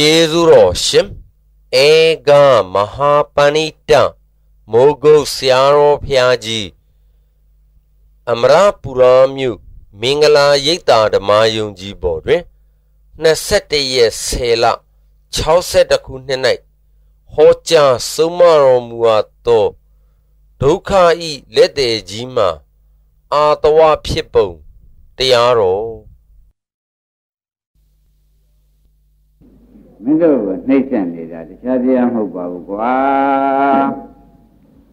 ကျေးဇူးတော်ရှင်ဧကမဟာပဏိတမိုးကုတ်ဆရာတော်ဖျားကြီးအမရပူရာမြို့မင်္ဂလာရိပ်သာဓမ္မယုံကြီးပေါ်တွင်21ရက်10လ62ခုနှစ်၌ဟောကြားဆုံးမတော်မူအပ်သောဒုက္ခဤလက်တည်ကြီးမှာအာတဝဖြစ်ပုံတရားတော် င်းတို့ကနှိမ့်ဆက်နေတာတခြားတရားမဟုတ်ပါဘူးကွာ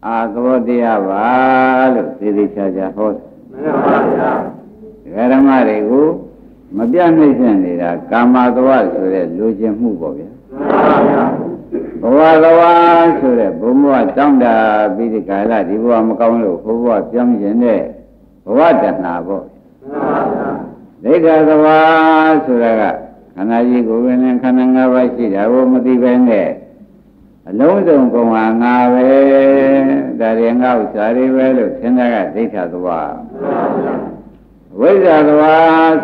အာသဘောတရားပါလို့သေသေးချာချာဟောတယ်မှန်ပါဗျာဓမ္မတွေကိုမပြနှိမ့်ဆက်နေတာကာမသဝဆိုတဲ့လူကျင်မှုပေါ့ဗျာမှန်ပါဗျာဘဝသဝဆိုတဲ့ဘုံဘဝတောင်းတာပြီးဒီကာလဒီဘဝမကောင်းလို့ဘုဘဝပြောင်းကျင်တဲ့ဘဝတဏှာပေါ့မှန်ပါဗျာဒိဋ္ဌသဝဆိုတာက ခန္ဓာကြီးကိုယ်ပင်နဲ့ခန္ဓာ၅ပါးရှိတာကိုမသိပဲနဲ့အလုံးစုံကုန်ဟာငါပဲဒါတွေငါဥစ္စာတွေပဲလို့သင်္ကြကဒိဋ္ဌသဘာဝိဇ္ဇာသဘာ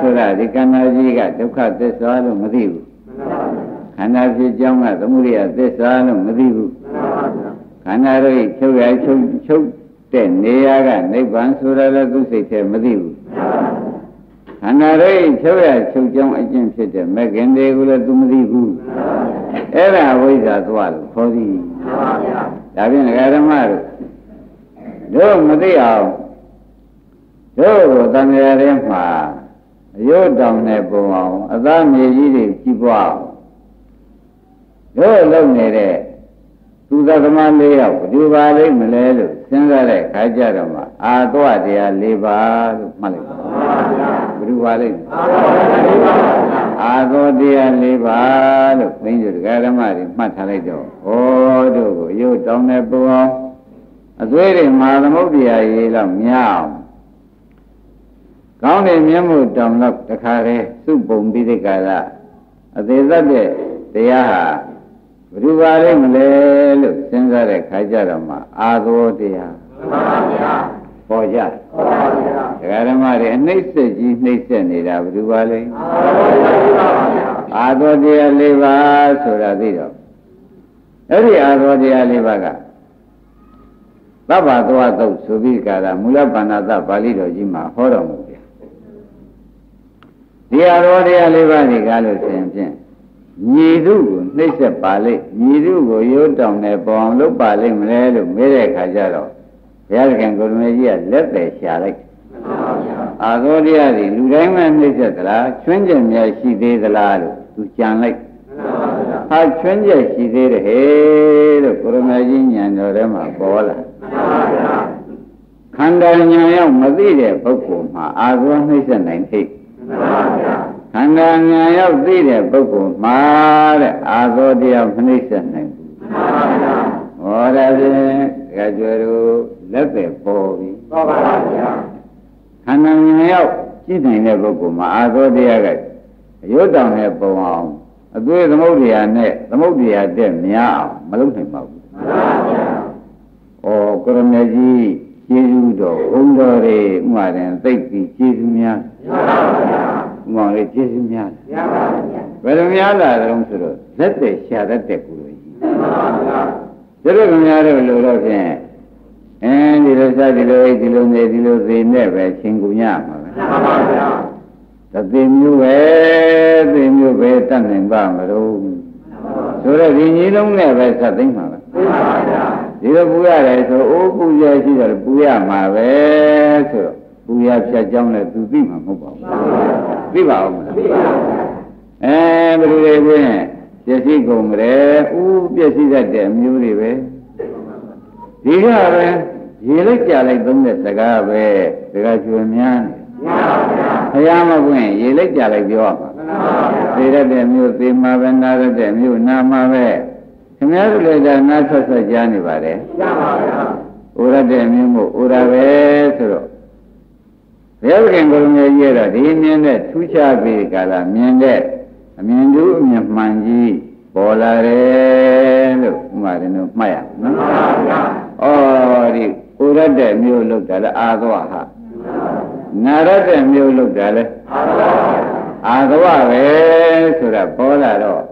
ဆိုတာဒီခန္ဓာကြီးကဒုက္ခသစ္စာလို့မသိဘူးခန္ဓာဖြစ်ကြောင်းကသမှုရိယသစ္စာလို့မသိဘူးခန္ဓာတို့ချုပ်ရချုပ်ချုပ်တဲ့နေရာကနိဗ္ဗာန်ဆိုတာလည်းသူစိတ်ထဲမသိဘူး ခန္ဓာရိပ်ချုပ်ရချုပ်ကြောင်းအကျင့်ဖြစ်တဲ့မဂ္ဂင်တွေကိုလည်းသူမသိဘူးအဲ့ဒါဝိဇ္ဇာသွားလို့ခေါ်သည်ဒါဖြင့်ဓမ္မတို့တို့မသိအောင်တို့ကိုတန်ကြရဲမှာအယုတ်တောင်နဲ့ပုံအောင်အသားမြေကြီးတွေကြည့်ပွားတို့လုံနေတဲ့သူသကမလေးယောက်ဘယ်လိုပါလိမ့်မလဲလို့စဉ်းစားတဲ့ခါကြတော့မှအာတော့တရား၄ပါးလို့မှတ်လိုက်ပါ ဘယ်လိုပါလိမ့်အာသောတရား၄ပါးလို့သိကြဒကာဓမ္မတွေမှတ်ထားလိုက်တော့ဩတို့ကိုရုပ်တောင်းတဲ့ပုံအောင်အသွေးတွေမာသမုဒ္ဒရာရေးလောက်မြအောင်ကောင်းတဲ့မျက်မှောက်တောင်တော့တခါတည်းစုပုံပြီးတဲ့ကာလအသေးသက်တဲ့တရားဟာဘယ်လိုပါလိမ့်မလဲလို့စဉ်းစားတဲ့ခါကြတော့မှအာသောတရားမှန်ပါဗျာ ပေါ်ကြပေါ်ပါဗျာဒကာဓမ္မတွေအနှိမ့်ဆက်ကြီးနှိမ့်ဆက်နေတာဘယ်သူပါလဲအာသောတရား၄ပါးဆိုတာသိတော့အဲ့ဒီအာသောတရား၄ပါးကသဗ္ဗသောသုတ်ဆိုပြီးကြတာမူလပဏ္ဏသပါဠိတော်ကြီးမှာဟောတော်မူတယ်ဒီအာသောတရား၄ပါးဒီကားလို့ဆိုရင်ဖြင့်ညီသူကိုနှိမ့်ဆက်ပါလိမ့်ညီသူကိုရိုးတောင်နဲ့ပေါ်အောင်လုပ်ပါလိမ့်မလဲလို့မေးတဲ့အခါကျတော့ ဘုရားခင်ကိုရမေကြီးကလက်တယ်ရှာလိုက်အာသောတရားတွေလူတိုင်းမှနှိမ့်ဆက်သလားချွင်းကျင်များရှိသေးသလားလို့သူကြံလိုက်ဟာချွင်းကျင်ရှိသေးတယ်ဟဲ့လို့ကိုရမေကြီးညံတော်ထဲမှာပေါ်လာခန္ဓာဉာဏ်ရောက်မသိတဲ့ပုဂ္ဂိုလ်မှာအာသောနှိမ့်ဆက်နိုင်သေးခန္ဓာဉာဏ်ရောက်သိတဲ့ပုဂ္ဂိုလ်မှာတဲ့အာသောတရားမနှိမ့်ဆက်နိုင်ဘူးဟောတယ်ဖြင့် ဒကာကျွယ်တို့လက်ပဲပေါ်ပြီပေါ်ပါပါဗျာခန္ဓာဉာဏ်ရောက်ကြည့်နိုင်တဲ့ပုဂ္ဂိုလ်မှာအာသောတရားကအယုတ်တောင်နဲ့ပုံအောင်အသွေးသမုဒ္ဒရာနဲ့သမုဒ္ဒရာတက်များအောင်မလုပ်နိုင်ပါဘူးမှန်ပါဗျာဩကရမကြီးကျေးဇူးတော်ဘုံတော်တွေဥမာတယ်သိပြီးကျေးဇူးများမှန်ပါဗျာဥမာလေးကျေးဇူးများမှန်ပါဗျာဘယ်လိုများလာတယ်ဆိုတော့လက်သက်ရှာတတ်တဲ့ကုလိုကြီးမှန်ပါဗျာ ဒါတို့ကများတော့လို့တော့ဖြင့်အဲဒီလိုစဒီလိုအိဒီလိုနေဒီလိုသေနဲ့ပဲချင်းကူညမှာပဲမှန်ပါဗျာသတိမျိုးပဲသိမျိုးပဲတတ်နိုင်ပါမလို့ဆိုတော့ဒီကြီးလုံးနဲ့ပဲသတ်သိမ့်မှာပဲမှန်ပါဗျာဒီလိုပူရတယ်ဆိုအိုးပူရရှိတယ်ပူရမှာပဲဆိုတော့ပူရဖြတ်ကြောင်းလည်းသူသိမှာမဟုတ်ပါဘူးသိပါဦးမလားသိပါပါအဲဘယ်လိုလဲပြင်း ပျက်စီးကုန်ကြတယ်ဥပျက်စီးတတ်တဲ့အမျိုးတွေပဲဒီကပဲရေလိုက်ကြလိုက်သုံးတဲ့စကားပဲစကားကျွေများနေဘုရားမပွင့်ရေလိုက်ကြလိုက်ပြောပါသေရတဲ့မျိုးသေမှာပဲနာရတဲ့မျိုးနာမှာပဲခင်ဗျားတို့လည်းဒါနာဆက်ဆက်ကြားနေပါတယ်ကြားပါဗျာဥရတဲ့မျိုးမို့ဥရပဲဆိုတော့ဘုရားခင်ကိုယ်ငယ်ကြီးတော့ဒီမြင်တဲ့ထူးခြားပြီးကာလမြင်တဲ့ အမြင်တူအမြင်မှန်ကြီးပေါ်လာတယ်လို့ဥမာတယ်လို့မှတ်ရနော်မှန်ပါဗျာဩဒီဥရတဲ့မျိုးလောက်တာလဲအာသောဟာနာရတဲ့မျိုးလောက်တာလဲအာသောပဲဆိုတာပေါ်လာတော့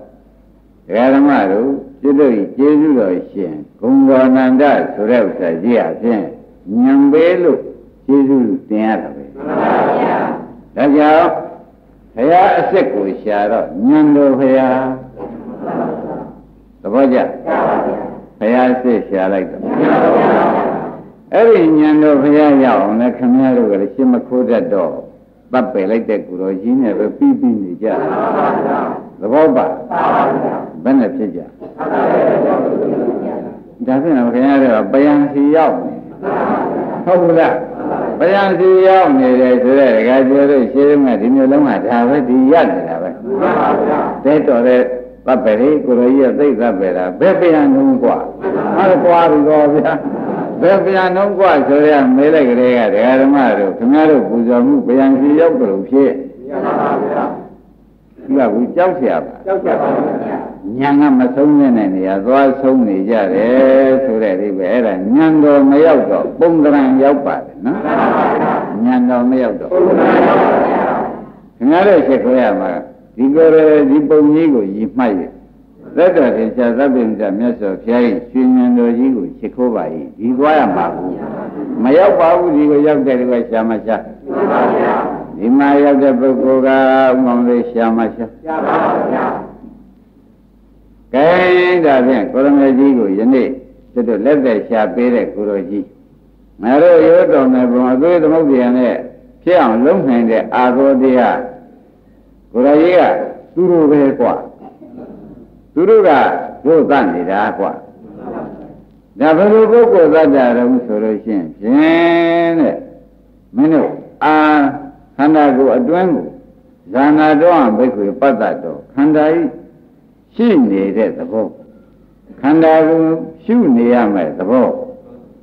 တရားဓမ္မတို့ကျွတ်တို့ကျေးဇူးတော်ရှင်ဂုံတော်နန္ဒဆိုတဲ့ဥစ္စာကြီးအဖြစ်ညံပေးလို့ကျေးဇူးတင်ရတာပဲမှန်ပါဗျာဒါကြောင့် ဘုရားအစ်စ်ကိုရှာတော့ညံတော်ဘုရားသဘောကျဘုရားအစ်စ်ရှာလိုက်တော့အဲ့ဒီညံတော်ဘုရားရောက်အောင်လည်းခင်ဗျားတို့ကလည်းရှင်းမခိုးတတ်တော့တပ်ပယ်လိုက်တဲ့ကိုတော်ကြီးနဲ့ပဲပြီးပြီးနေကြသဘောပါဘယ်နဲ့ဖြစ်ကြဒါဖြင့်ခင်ဗျားတို့ကပယံစီရောက်နေဟုတ်ဘူးလား ပယံစီရောက်နေတယ်ဆိုတဲ့ဒကာကျော်တို့ရှင်းမှဒီမျိုးလုံးကဒါပဲဒီရနေတာပဲတဲ့တော်တဲ့တပ်ပယ်လေးကိုတော်ကြီးကသိတပ်ပယ်တာဘယ်ပယံလုံးกว่าအဲ့ကွာပြီတော့ဗျာဘယ်ပြန်နှုံးกว่าဆိုရမေးလိုက်ကလေးကဒကာဓမ္မတို့ခင်ဗျားတို့ပူဇော်မှုပြန်စီရောက်ကြလို့ဖြစ်မှန်ပါဗျာ ဒီကဘူးကြောက်เสียပါကြောက်ကြပါဗျာညာကမဆုံးတဲ့နေရာသွားဆုံးနေကြတယ်ဆိုတဲ့ဒီပဲအဲ့ဒါညံတော်မရောက်တော့ပုံကံရောက်ပါတယ်နော်ညံတော်မရောက်တော့ပုံကံရောက်ပါဗျာခင်ဗျားတို့ချက်ခွဲရမှာဒီကိုယ်ဒီပုံကြီးကိုရည်မှတ်ရသက်တော်ထေချာသဗ္ဗညတမြတ်စွာဘုရား၏ရှင်ဉဏ်တော်ကြီးကိုချစ်ခိုးပါ၏ဒီသွားရမှာဘူးမရောက်ပါဘူးဒီကိုရောက်တဲ့ဒီကရှာမရှာ ဒီမှာရောက်တဲ့ပုဂ္ဂိုလ်ကဥမောင်လေးရှာမရှာရှာပါဗျာကဲဒါဖြင့်ကိုရမေကြီးကိုယနေ့သူတို့လက်သက်ရှာပေးတဲ့ကိုရောကြီးငါတို့ရိုးတော်နယ်ဘုံအသွေးသမုဒ္ဒရာနဲ့ဖြစ်အောင်လုံးနိုင်တဲ့အာသောတရားကိုရောကြီးကသူတို့ပဲกว่าသူတို့ကတို့သတ်နေတာကွာဒါဘယ်လိုပုဂ္ဂိုလ်သတ်တာတုံးဆိုလို့ရှိရင်ဖြင့်တဲ့မင်းတို့အာ ခန္ဓာကိုယ်အတွင်းကိုဇာနာတော်ဘိက္ခုပတ္တတော်ခန္ဓာဤရှိနေတဲ့သဘောခန္ဓာကိုရှုနေရမယ်သဘော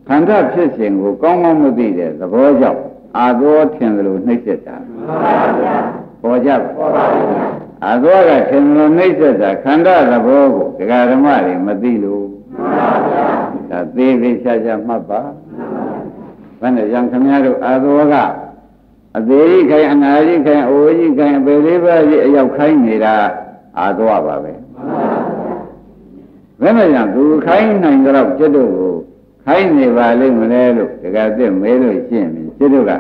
ခန္ဓာဖြစ်စဉ်ကိုကောင်းကောင်းမသိတဲ့သဘောကြောင့်အာသောထင်သလိုနှိမ့်ဆက်တာမှန်ပါဗျာပေါ်ကြပါပေါ်ပါဗျာအသောကခင်မလို့နှိမ့်ဆက်တာခန္ဓာသဘောကိုဒကာဓမ္မတွေမသိလို့မှန်ပါဗျာဒါသေးသေးချာချာမှတ်ပါမှန်ပါဘယ်နဲ့ကြောင့်ခင်ဗျားတို့အသောက အသေးကြီးခိုင်အနာကြီးခိုင်အိုကြီးခိုင်အပေလေးပါးကြီးအရောက်ခိုင်းနေတာအာသောပါပဲဘယ်နဲ့ကြောင့်သူခိုင်းနိုင်တော့ကျွတ်တို့ကိုခိုင်းနေပါလိမ့်မလဲလို့ဒကာသစ်မဲလို့ရှင်းပြီကျွတ်တို့က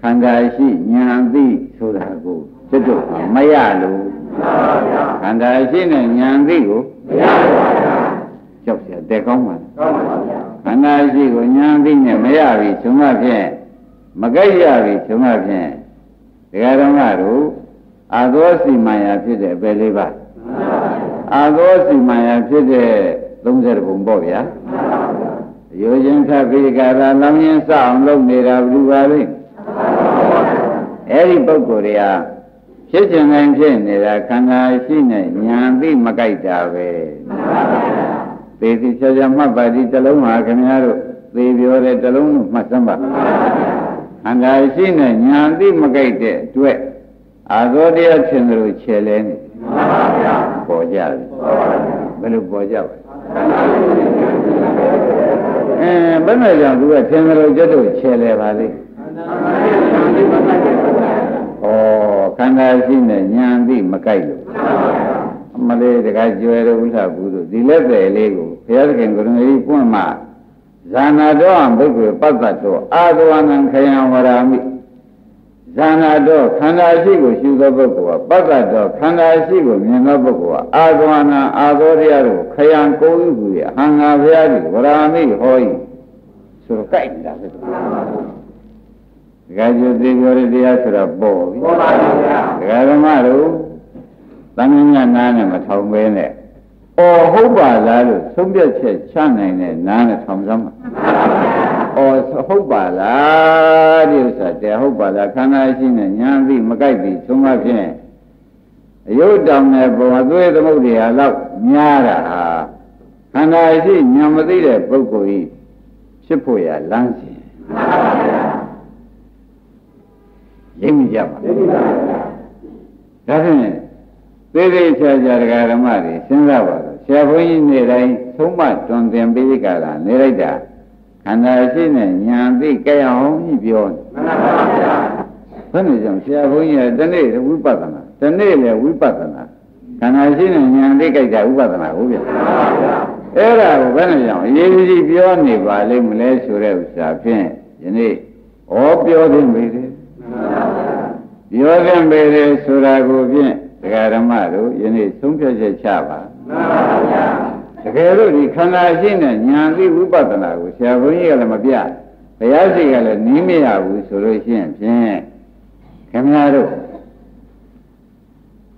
ခန္ဓာရှိဉာဏ်သိဆိုတာကိုစွတ်တို့မရလို့ခန္ဓာရှိနဲ့ဉာဏ်သိကိုမရပါဘူးကြောက်เสียတဲ့ကောင်းပါလားကောင်းပါဗျာခန္ဓာရှိကိုဉာဏ်သိနဲ့မရပြီသုံးမဖြင့် မကြိုက်ရပြီသုံးမဖြင့်တရားတော်ကတို့အာသောစီမံယာဖြစ်တဲ့ပဲလေးပါအာသောစီမံယာဖြစ်တဲ့30ပုံပေါ့ဗျာရိုးချင်းထပ်ပြီးကြတာလောင်းရင်စအောင်လုပ်နေတာဘယ်လိုပါလဲအဲ့ဒီပုဂ္ဂိုလ်တွေကဖြစ်ခြင်းတိုင်းဖြစ်နေတာခန္ဓာရှိနေညာသိမကြိုက်တာပဲသေစီချာချာမှတ်ပါဒီတလုံးဟာခင်ဗျားတို့သေပြောတဲ့တလုံးကိုမှတ်စမ်းပါ ခန္ဓာရှိနေညာသိမကြိုက်တဲ့အတွက်အာသောတရားထင်တယ်လို့ခြေလဲနေပေါ်ကြတယ်ဘယ်လိုပေါ်ကြပါအဲဘယ်နဲ့ကြောင့်သူကထင်တယ်လို့ကျွတ်တို့ခြေလဲပါလိမ့်ဩခန္ဓာရှိနေညာသိမကြိုက်လို့အမလေးတခါကျွယ်တော့ဥစ္စာဘူးတို့ဒီလက်ပဲလေးကိုဘုရားသခင်ကိုယ်တော်ကြီးပွင့်မှ ဇာနာတော်ဘိက္ခုပတ္တတော်အာသဝနံခယံဝရာမိဇာနာတော်ခန္ဓာရှိကိုရှုသောပုဂ္ဂိုလ်ကပတ္တတော်ခန္ဓာရှိကိုမြင်သောပုဂ္ဂိုလ်ကအာသဝနံအာသောတရားတို့ခယံကိုယ်ဥပ္ပယဟံငါဘုရားကြီးဝရာမိဟောဤဆိုတော့ကြိုက်နေတာပဲဒကာကျိုသိပြောတဲ့တရားဆိုတော့ပေါ်ပြီပေါ်ပါဘူးဗျာဒကာဓမ္မတို့သံဃာနားနဲ့မထောင်ပဲနဲ့ အော်ဟုတ်ပါလားလို့သုံးပြချက်ချနိုင်တဲ့နားနဲ့ထောင်စမ်းပါအော်ဟုတ်ပါလားဒီဥစ္စာတဲ့ဟုတ်ပါလားခန္ဓာရှိနေညာပြီးမကြိုက်ပြီးသုံးပါဖြင့်အယုတ်တောင်နဲ့ဘဝသွေးသမုဒ္ဒေဟာတော့များတာဟာခန္ဓာရှိညာမသိတဲ့ပုဂ္ဂိုလ်ကြီးဖြစ်ဖို့ရလမ်းစဉ်မှန်ပါဗျာရိပ်မိကြပါဒါဖြင့်သေးသေးချာချာတရားဓမ္မတွေစဉ်းစားပါတော့ ဆရာဘုန်းကြီးနေ့တိုင်းသုံးမတွင်သင်ပေးကြတာနေလိုက်တာခန္ဓာရှိနဲ့ညာသိကြရအောင်ကြီးပြောမှန်ပါဗျာဘယ်နဲ့ကြောင့်ဆရာဘုန်းကြီးကတနေ့ဝိပဿနာတနေ့လည်းဝိပဿနာခန္ဓာရှိတဲ့ဉာဏ်သိကြိုက်တာဥပဒနာဟုတ်ဗျာအဲ့ဒါကိုဘယ်နဲ့ကြောင့်အရေးကြီးပြောနေပါလိမ့်မလဲဆိုတဲ့ဥစ္စာဖြင့်ယနေ့ဩပြောသင့်ပြီလေပြောသင့်ပြီလေဆိုတာကိုဖြင့်ဒကာဓမ္မတို့ယနေ့သုံးဖြတ်ချက်ချပါ မှန်ပါဗျာတကယ်လို့ဒီခန္ဓာရှိတဲ့ဉာဏ်သိဝိပဿနာကိုဆရာဘုန်းကြီးကလည်းမပြဘုရားရှိခိုးလည်းနီးမရဘူးဆိုလို့ရှိရင်ဖြင့်ခင်ဗျားတို့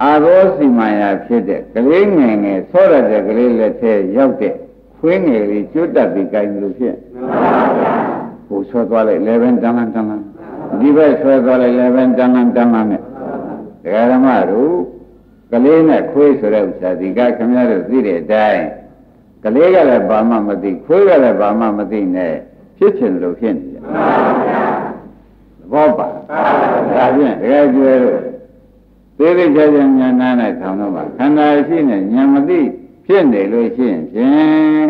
အာဘောစီမံရာဖြစ်တဲ့ကလေးငယ်ငယ်ဆောရတဲ့ကလေးလက်ထဲရောက်တဲ့ခွေးငယ်လေးကျွတ်တက်ပြီးကြိုင်လို့ဖြစ်ဟိုဆွဲသွားလိုက်လေဘန်တန်းတန်းတန်းဒီဘက်ဆွဲသွားလိုက်လေဘန်တန်းတန်းတန်းနဲ့ဒကာဓမ္မတို့ ကလေးနဲ့ခွေးဆိုတဲ့ဥစ္စာဒီကခင်ဗျားတို့သိတဲ့အတိုင်းကလေးကလည်းဘာမှမသိခွေးကလည်းဘာမှမသိနဲ့ဖြစ်ချင်လို့ဖြစ်နေတယ်ဘောပါဒါဖြင့်တကယ်ကျွဲလို့သေးသေးချာချာဉာဏ်နာနဲ့ထောင်တော့ပါခန္ဓာရှိနေဉာဏ်မသိဖြစ်နေလို့ရှိရင်ဖြင့်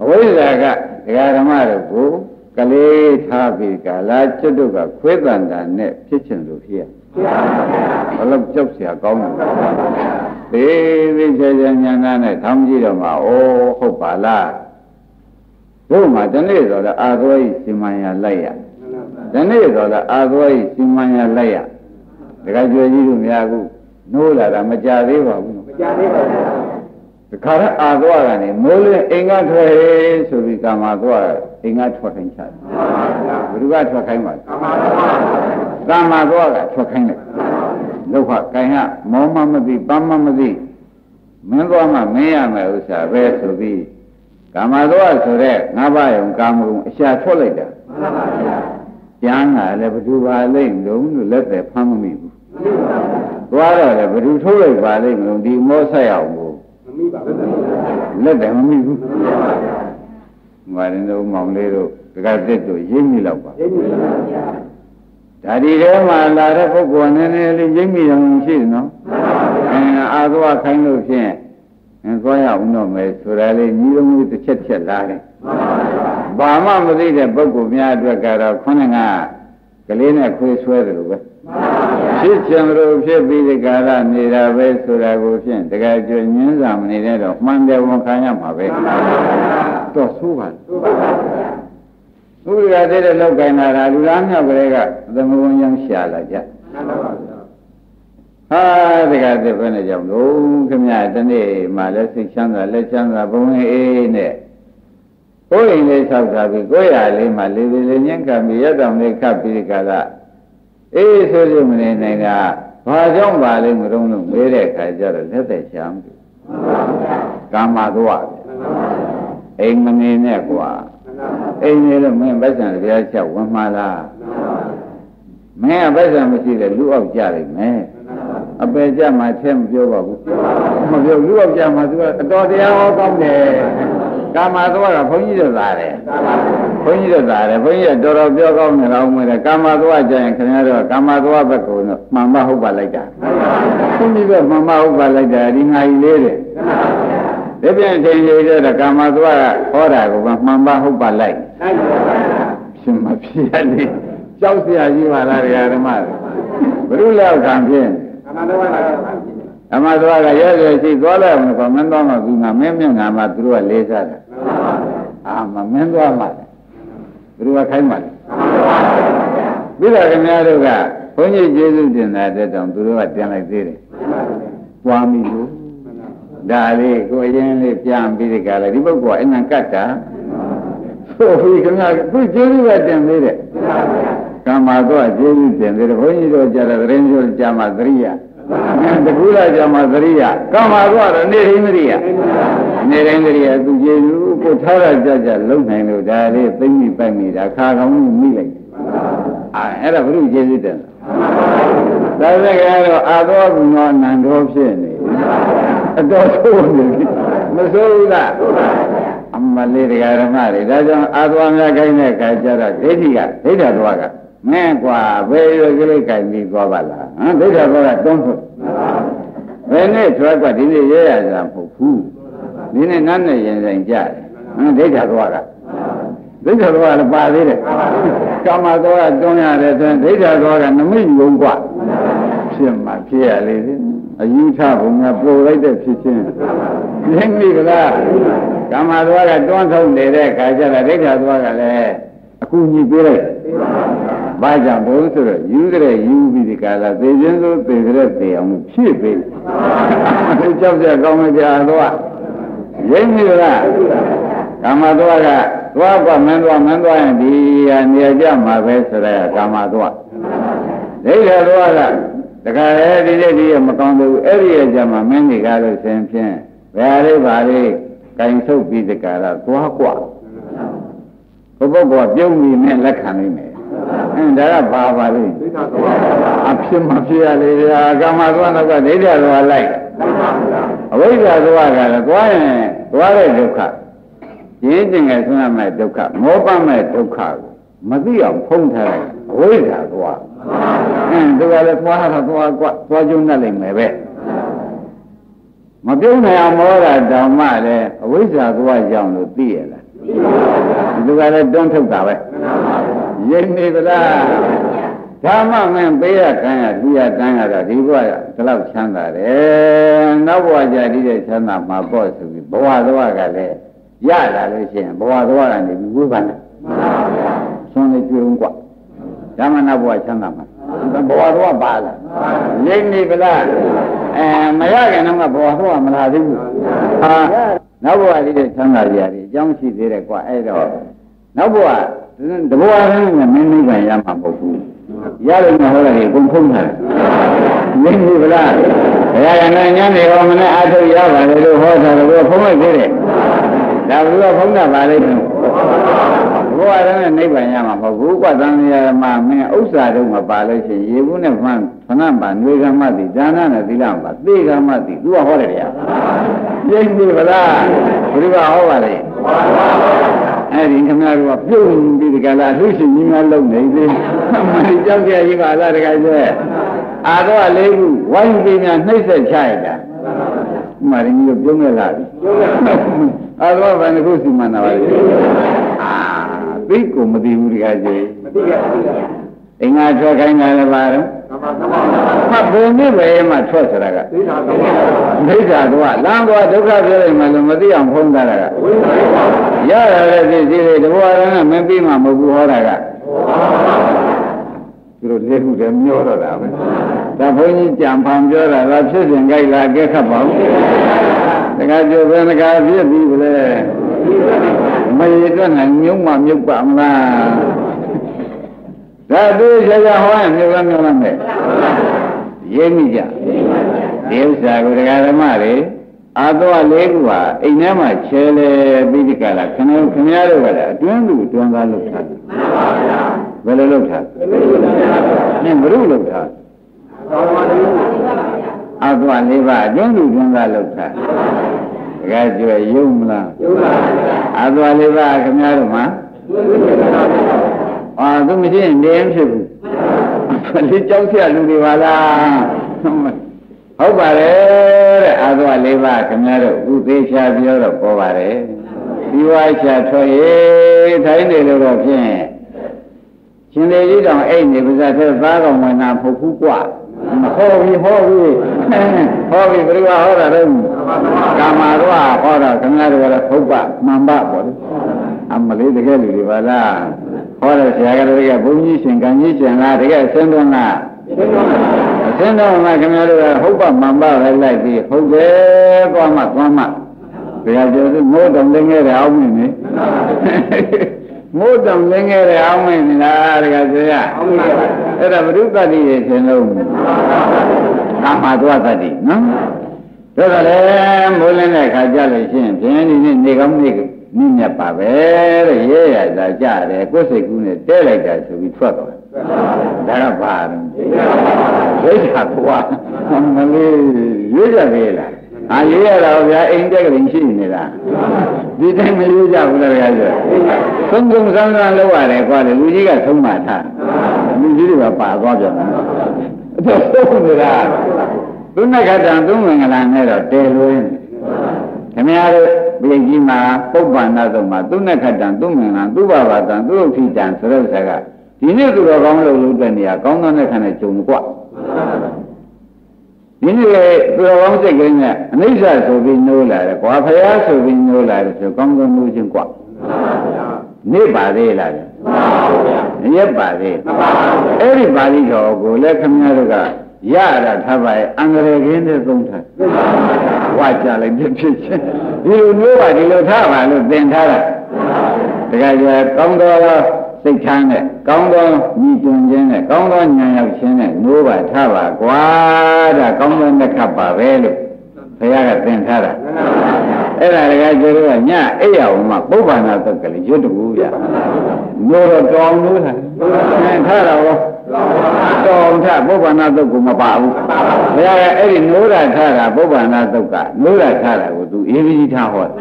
အဝိဇ္ဇာကဒကာဓမ္မတို့ကိုကလေးထားပြီးကာလာကျွတ်တို့ကခွေးတန်တာနဲ့ဖြစ်ချင်လို့ဖြစ်ရ ဘလို့ကြောက်เสียကောင်းတယ်သေးသေးချာချာဉာဏ်နာနဲ့ထောင်ကြည့်တော့မှဩဟုတ်ပါလားတို့မှဒီနေ့ဆိုတော့အာသောဤစီမံရလိုက်ရဒီနေ့ဆိုတော့အာသောဤစီမံရလိုက်ရဒကာကျွေကြီးတို့များခုနိုးလာတာမကြသေးပါဘူးမကြသေးပါဘူးတခါတော့အာသွားကနေမိုးလင်းအိမ်ကထွက်ဆိုပြီးကာမသွားအိမ်ကထွက်ခိုင်းချတယ်ဘယ်သူကထွက်ခိုင်းပါလဲကာမ သွားကထွက်ခိုင်းလိုက်လောက်ခကိုင်ကမောမမသိပမ်းမမသိမင်းသွားမှမင်းရမယ်ဥစ္စာပဲဆိုပြီးကာမသွားဆိုတဲ့ငါးပါးယုံကာမဂုဏ်အရှာထွက်လိုက်တာမှန်ပါဗျာကျမ်းကလည်းဘသူပါလိမ့်လုံးလို့လက်သက်ဖမ်းမမိဘူးသွားတော့လည်းဘသူထိုးလိုက်ပါလိမ့်မလို့ဒီမောဆက်အောင်ကိုမမိပါဘူးလက်သက်မမိဘူးမာရင်တို့မောင်လေးတို့တက္ကသစ်တို့ရင်းမိလောက်ပါရင်းမိပါဗျာ ဒါဒီထဲမှာလာတဲ့ပုဂ္ဂိုလ်နည်းနည်းလေးရင်းမိအောင်ရှိတယ်နော်မှန်ပါဗျာအဲအာသွားခိုင်းလို့ဖြင့်အဲသွားရအောင်တော့မယ်ဆိုတာလေးညီလုံးလေးတစ်ချက်ချက်လာတယ်ဘာမှမသိတဲ့ပုဂ္ဂိုလ်များအတွက်ကတော့ခொနဲ့ကကလေးနဲ့ခွေးဆွဲတယ်လို့ပဲဖြစ်ချင်လို့ဖြစ်ပြီးဒီကာလနေတာပဲဆိုတာကိုဖြင့်တကယ်ကျွညင်းစာမနေတဲ့တော့မှန်တယ်ဝန်ခံရမှာပဲတော့ဆိုးပါဘူး ဘုရားတဲ့လောက်ကင်လာတာလူသားမြောက်ကလေးကသမုံရောင်ရှာလာကြဟာတကယ်တည်းဘယ်နဲ့ကြောင့်လို့ခင်ဗျာဒီနေ့မှလည်းစိတ်ချမ်းသာလက်ချမ်းသာဘုံအေးနဲ့ကိုယ်ရင်လေးဆောက်ထားပြီးကိုယ်ရလေးမှလေးလေးလေးညှင်းကပ်ပြီးရတောင်လေးခတ်ပြီးကြတာအေးဆိုလို့မနေနိုင်တာဘာကြောင့်ပါလဲမတုံးလို့မေးတဲ့ခါကျတော့လက်သက်ချမ်းပြီကာမသွားအိမ်မနေနဲ့ကွာ အိမ်နေလို့မင်းဗက်ဆံတရားချက်ဝင်မှလားမင်းကဗက်ဆံမရှိတဲ့လူအောက်ကြလိမ့်မယ်အပယ်ကြမှာထဲမပြောပါဘူးမပြောလူအောက်ကြမှာသူကအတော်တရားဟောကောင်းတယ်ကာမသွားတာဘုန်းကြီးတို့သာတယ်ဘုန်းကြီးတို့သာတယ်ဘုန်းကြီးကတော်တော်ပြောကောင်းနေတော့မှလည်းကာမသွားကြရင်ခင်ဗျားတို့ကာမသွားဘက်ကိုမှန်မဟုတ်ပါလိုက်တာဘုန်းကြီးကမှန်မဟုတ်ပါလိုက်တာဒီငါကြီးလေးတဲ့ ဒီပြန်ထင်နေတဲ့ကာမသွားကဟောတာကိုမှန်ပါဟုတ်ပါလိုက်မှန်ပါပါရှင်မဖြစ်ရလေကြောက်စရာကြီးပါလားဓမ္မတွေဘုရုလောက်ခံဖြင့်ကာမသွားကဓမ္မသွားကရဲရဲရှိသွားလိုက်အောင်ကောမင်းသွားမှကူငါမင်းမြင့်ငါမှသူတို့ကလေးစားတယ်အာမမင်းသွားမှတယ်သူတို့ကခိုင်းမှတယ်ပြီးတော့ခင်ဗျားတို့ကဘုန်းကြီးကျေးဇူးတင်တာတဲ့တောင်သူတို့ကပြန်လိုက်သေးတယ်ပွားမိလို့ ဒါလေးကိုအရင်လေးပြန်ပြီးဒီကလည်းဒီပုဂ္ဂိုလ်အနံကတ်တာဆိုပြီးခင်ဗျားသူကျေးဇူးကတင်သေးတယ်ကမ္မာတော့ကျေးဇူးတင်သေးတယ်ဘုန်းကြီးတို့ကြတဲ့သတင်းပြောကြမှာသရိယာတကူလာကြမှာသရိယကမ္မာတော့နေရင်းသရိယနေရင်းသရိယသူကျေစုကိုထားရကြကြလုံနိုင်လို့ဒါလေးသိမ့်မိပိုက်မိတာခါကောင်းမိလိုက်အာအဲ့ဒါဘုရုကျေစုတယ်ဒါစကားတော့အာသောဘုံနန္ဒောဖြစ်နေအတော်ဆိုးနေပြီမဆိုးဘူးလားအမလေးတရားဓမ္မတွေဒါကြောင့်အာသောများခိုင်းတဲ့ခါကျတော့ဒိဋ္ဌိကဒိဋ္ဌတော်ကမင်းกว่าဘယ်ရွယ်ကလေးကြိုင်ပြီးသွားပါလားဟမ်ဒိဋ္ဌဘောကတွန်းထုတ်ဘယ်နဲ့ထွဲกว่าဒီနေ့ရဲရတာမဟုတ်ဘူးဒီနေ့နတ်နဲ့ရင်ဆိုင်ကြတယ်ဟမ်ဒိဋ္ဌဘောက ဒိဋ္ဌဘောကလည်းပါသေးတယ်ကာမသောကတွန်းရတယ်ဆိုရင်ဒိဋ္ဌဘောကနမိတ်ယုံกว่าဖြစ်မှာဖြစ်ရလေအ အယူထဘုံကပို့လိုက်တဲ့ဖြစ်ချင်းရင်းပြီကလားကာမသွားကတွန်းထုတ်နေတဲ့ခါကျတော့ဒိဋ္ဌာသွားကလည်းအခုညှိပေးလိုက်ဘာကြောင့်ဘုံဆိုတော့ယူတဲ့ယူပြီးဒီကလာသေခြင်းဆိုသေတဲ့သေအောင်ဖြည့်ပေးဒီကြောက်ကြကောင်းမကြတော့ရင်းပြီကလားကာမသွားက သွားကမင်းသွားမင်းသွားရင်ဒီနေရာကြမှာပဲဆိုတဲ့ကာမသွားဒိဋ္ဌာသွားကတခါလေဒီနေ့ဒီရမကောင်းဘူးအဲ့ဒီရကြမှာမင်းတွေကားလို့ဆင်ဖြင့်ဘယ်ဟာလေးပါလေးကင်ဆုပ်ပြီးတကားတော့သွားกว่าဘုဘဘောပြုံးပြီးနဲ့လက်ခံနိုင်မယ်အင်းဒါကဘာပါလိမ့်အဖြစ်မဖြစ်ရလေဗျာကာမသွားတော့ကဒိဋ္ဌာသွားလိုက်အဝိဇ္ဇာသွားကလည်းသွားရင်သွားတဲ့ဒုက္ခ ရင်းကျင်ငယ်ဆွမ်းရမယ့်ဒုက္ခမောပမဲ့ဒုက္ခကိုမသိအောင်ဖုံးထားလိုက်အဝိဇ္ဇာသွားအင်းဒီကလည်းသွားတာသွားကွသွားကျုံနဲ့လိမ့်မယ်ပဲမပြုံးနိုင်အောင်မောတာတောင်မှလည်းအဝိဇ္ဇာသွားကြောင်းလို့သိရလားဒီကလည်းတွန်းထုတ်တာပဲရိပ်နေသလားဓမ္မမင်းပေးရခံရလူရတန်းရတာဒီဘဝကဒီလောက်ချမ်းသာတယ်နောက်ဘဝကြဒီတဲ့ချမ်းသာမှာပေါ့ဆိုပြီးဘဝသွားကလည်း ရလာလို့ရှိရင်ဘဝသွားကနေပြီးဝိပန္နဆွမ်းနေကြွုံกว่าဓမ္မနာဘဝချမ်းသာမှာဘဝသွားပါလားရိပ်နေဗလားအဲမရခင်တော့ဘဝသွားမလာသေးဘူးဟာနောက်ဘဝလေးတဲ့ချမ်းသာကြရတယ်အကြောင်းရှိသေးတယ်ကွာအဲ့တော့နောက်ဘဝတဘဝတည်းနဲ့မင်းနိဗ္ဗာန်ရမှာမဟုတ်ဘူးရလို့မဟုတ်တယ်ကုန်ဖုံးတာမင်းဘူးဗလားဘုရားကလည်းညနေဟောမနဲ့အထုတ်ရပါလေလို့ဟောတာတော့ဖုံးလိုက်သေးတယ် ဒါဘုရားဖုံးတာပါလိမ့်မယ်ဘုရားလည်းနိဗ္ဗာန်ရမှာမဟုတ်ဘူးကွာသံဃာမှာမင်းဥစ္စာတော့မပါလို့ရှိရင်ရေဘူးနဲ့ဖန်ဖဏပါနွေကမ္မတိဒါနနဲ့သီလမှာသေကမ္မတိသူကဟောတယ်ဗျာပြိပြီဗလားဘုရားဟောပါလေအဲ့ဒီခမရတို့ကပြုတ်ပြီးဒီကလာလှရှင်ကြီးများလုံနေသေးမဒီကြောက်ကြကြီးပါလားတခါကျအာတော့လေးခုဝိုင်းပြီးများနှိမ့်ဆက်ချရတာ မာရင်းကြီးပြုံးခဲ့လာပြီအာတော့ဘယ်နှခုစီမံတာပါလဲအာသိကိုမသိဘူးဒီကကြီးမသိရဘူးအင်္ဂါထွက်ခိုင်းတယ်လည်းပါတော့မှတ်ဘုံနဲ့ပဲမှထွက်ဆိုတာကဒိဋ္ဌာဒိဋ္ဌာတော့လမ်းပေါ်ဒုက္ခပြောလိုက်မှလို့မသိအောင်ဖုံးတာကရရတဲ့ပစ္စည်းတွေတဘောရနဲ့မပြီးမှမဟုတ်ဘူးဟောတာက သူတို့လက်ခုတည်းမျောတော့တာပဲဒါဘုန်းကြီးကြံဖန်ပြောတာကဖြစ်စဉ်ကြိုက်လာအကဲခတ်ပါဘူးတခါပြောဘယ်နှခါဖြစ်ပြီလဲမရတဲ့နိုင်မြုံမှမြုပ်ပါမလားဒါသူဆရာဟောရင်မြုပ်လားမြုပ်လားမဲ့ရေးမိကြဒီဥစ္စာကိုတရားဓမ္မတွေ အာသောလေးခုဟာအိမ်ထဲမှာချဲလေပြီးဒီကလာခင်ဗျားခင်ဗျားတို့ကလည်းအတွင်းသူအတွင်းသားလုပ်ထားတယ်မှန်ပါဗျာဘယ်လိုလုပ်ထားလဲဘုရုလုပ်ထားအာသောလေးပါအတွင်းသူအတွင်းသားလုပ်ထားတကယ်ကျွယ်ယုံမလားယုံပါဗျာအာသောလေးပါခင်ဗျားတို့မှာအာသူမရှိရင်နေရင်ဖြစ်ဘူးလေးကြောက်ရလူတွေပါလား ဟုတ်ပါတယ်တဲ့အာသဝ၄ပါးခင်ဗျားတို့ဥသေးချာပြောတော့ပေါ်ပါတယ်ဒီဝါချာထွက်ရေးထိုင်းနေလို့တော့ဖြင့်ရှင်သေးကြီးတောင်အဲ့နေပါစားတဲ့သားကောင်ဝင်တာဖုတ်ခုกว่าဟောပြီဟောပြီဟောပြီဘယ်လိုဟောတာလဲကာမတော့ဟောတာခင်ဗျားတို့ကတော့ဖုတ်ပမှန်ပါပေါ့လေအမလေးတကယ်လူတွေပါလားဟောတဲ့ဆရာကတည်းကဘုန်းကြီးရှင်ကံကြီးရှင်လားတကယ်ဆင်းသွန်းလားအ စင်းတော့မှခင်ဗျားတို့ကဟုတ်ပါမှန်ပါပဲလိုက်ပြီးဟုတ်တယ်သွားမှသွားမှဘယ်ဟာပြောသူမိုးတောင်လင်းခဲ့တယ်အောင်မင်းနေမိုးတောင်လင်းခဲ့တယ်အောင်မင်းနေလားတကယ်ဆိုရအဲ့ဒါဘုရုတ္တိရဲ့ရှင်လုံးကာမသွားတ္တိနော်ဒါကလည်းမိုးလင်းတဲ့ခါကြလို့ရှိရင်ဖြင်းဒီနေ့နေကောင်းနေမြင့်မြတ်ပါပဲတဲ့ရဲရတာကြတယ်ကိုယ်စိတ်ကူးနဲ့တဲလိုက်တာဆိုပြီးထွက်သွား ဒါကဘာလဲဒိဋ္ဌာကွာမလေးရွေးကြပြီလားအာရေးရတာဗျာအိမ်တက်ကလေးရှိနေတာဒီတိုင်းမရွေးကြဘူးလားဗျာဆိုသုံးသုံးဆန်းဆန်းလောက်ရတယ်ကွာလေလူကြီးကသုံးမှထားလူကြီးတွေကပါသွားပြန်တယ်အဲ့တော့သုံးနေတာသူနက္ခတံသုံးဝင်္ဂလာနဲ့တော့တဲလွင်းခင်ဗျားတို့ပြိကြီးမှာပုပ္ပန္နသုံးမှာသူနက္ခတံသူမင်္ဂလာသူဘဝတံသူဥဋ္ဌိတံဆိုတဲ့ဥစ္စာက ဒီနေ့သူတော်ကောင်းလို့လို့တဲ့နေရာကောင်းသောနဲ့ခံနဲ့ဂျုံကွဒီနေ့လေသူတော်ကောင်းစိတ်ကလေးနဲ့အနိစ္စဆိုပြီးနိုးလာတယ်ကွာဖရာဆိုပြီးနိုးလာတယ်ဆိုကောင်းကောင်းနိုးခြင်းကွာနေပါသေးလားဗျရက်ပါသေးအဲ့ဒီပါဠိတော်ကိုလည်းခင်ဗျားတို့ကရတာထားပါရဲ့အင်္ဂရေကင်းနဲ့သုံးထားဝါကြလိုက်တဲ့ဖြစ်ချင်းဒီလိုမျိုးပါဒီလိုထားပါလို့သင်ထားတာတကယ်ကြကောင်းတော် စိတ်ချမ်းနဲ့ကောင်းသောညီတွင်ခြင်းနဲ့ကောင်းသောဉာဏ်ရောက်ခြင်းနဲ့နိုးပါထားပါကွာဒါကောင်းသောလက်ခတ်ပါပဲလို့ဘုရားကသင်ထားတာအဲ့ဒါတကယ်ကျတော့ညအိယာဝမှာပုဗ္ဗာနာသက်ကလေးရွတ်တူဗျာနိုးတော့တောင်းလို့လားသင်ထားတာရောတောင်းထပုဗ္ဗာနာသုတ်ကိုမပါဘူးဘုရားကအဲ့ဒီနိုးတာထားတာပုဗ္ဗာနာသုတ်ကနိုးတာထားတာကိုသူအေးပြီးထားဟောတယ်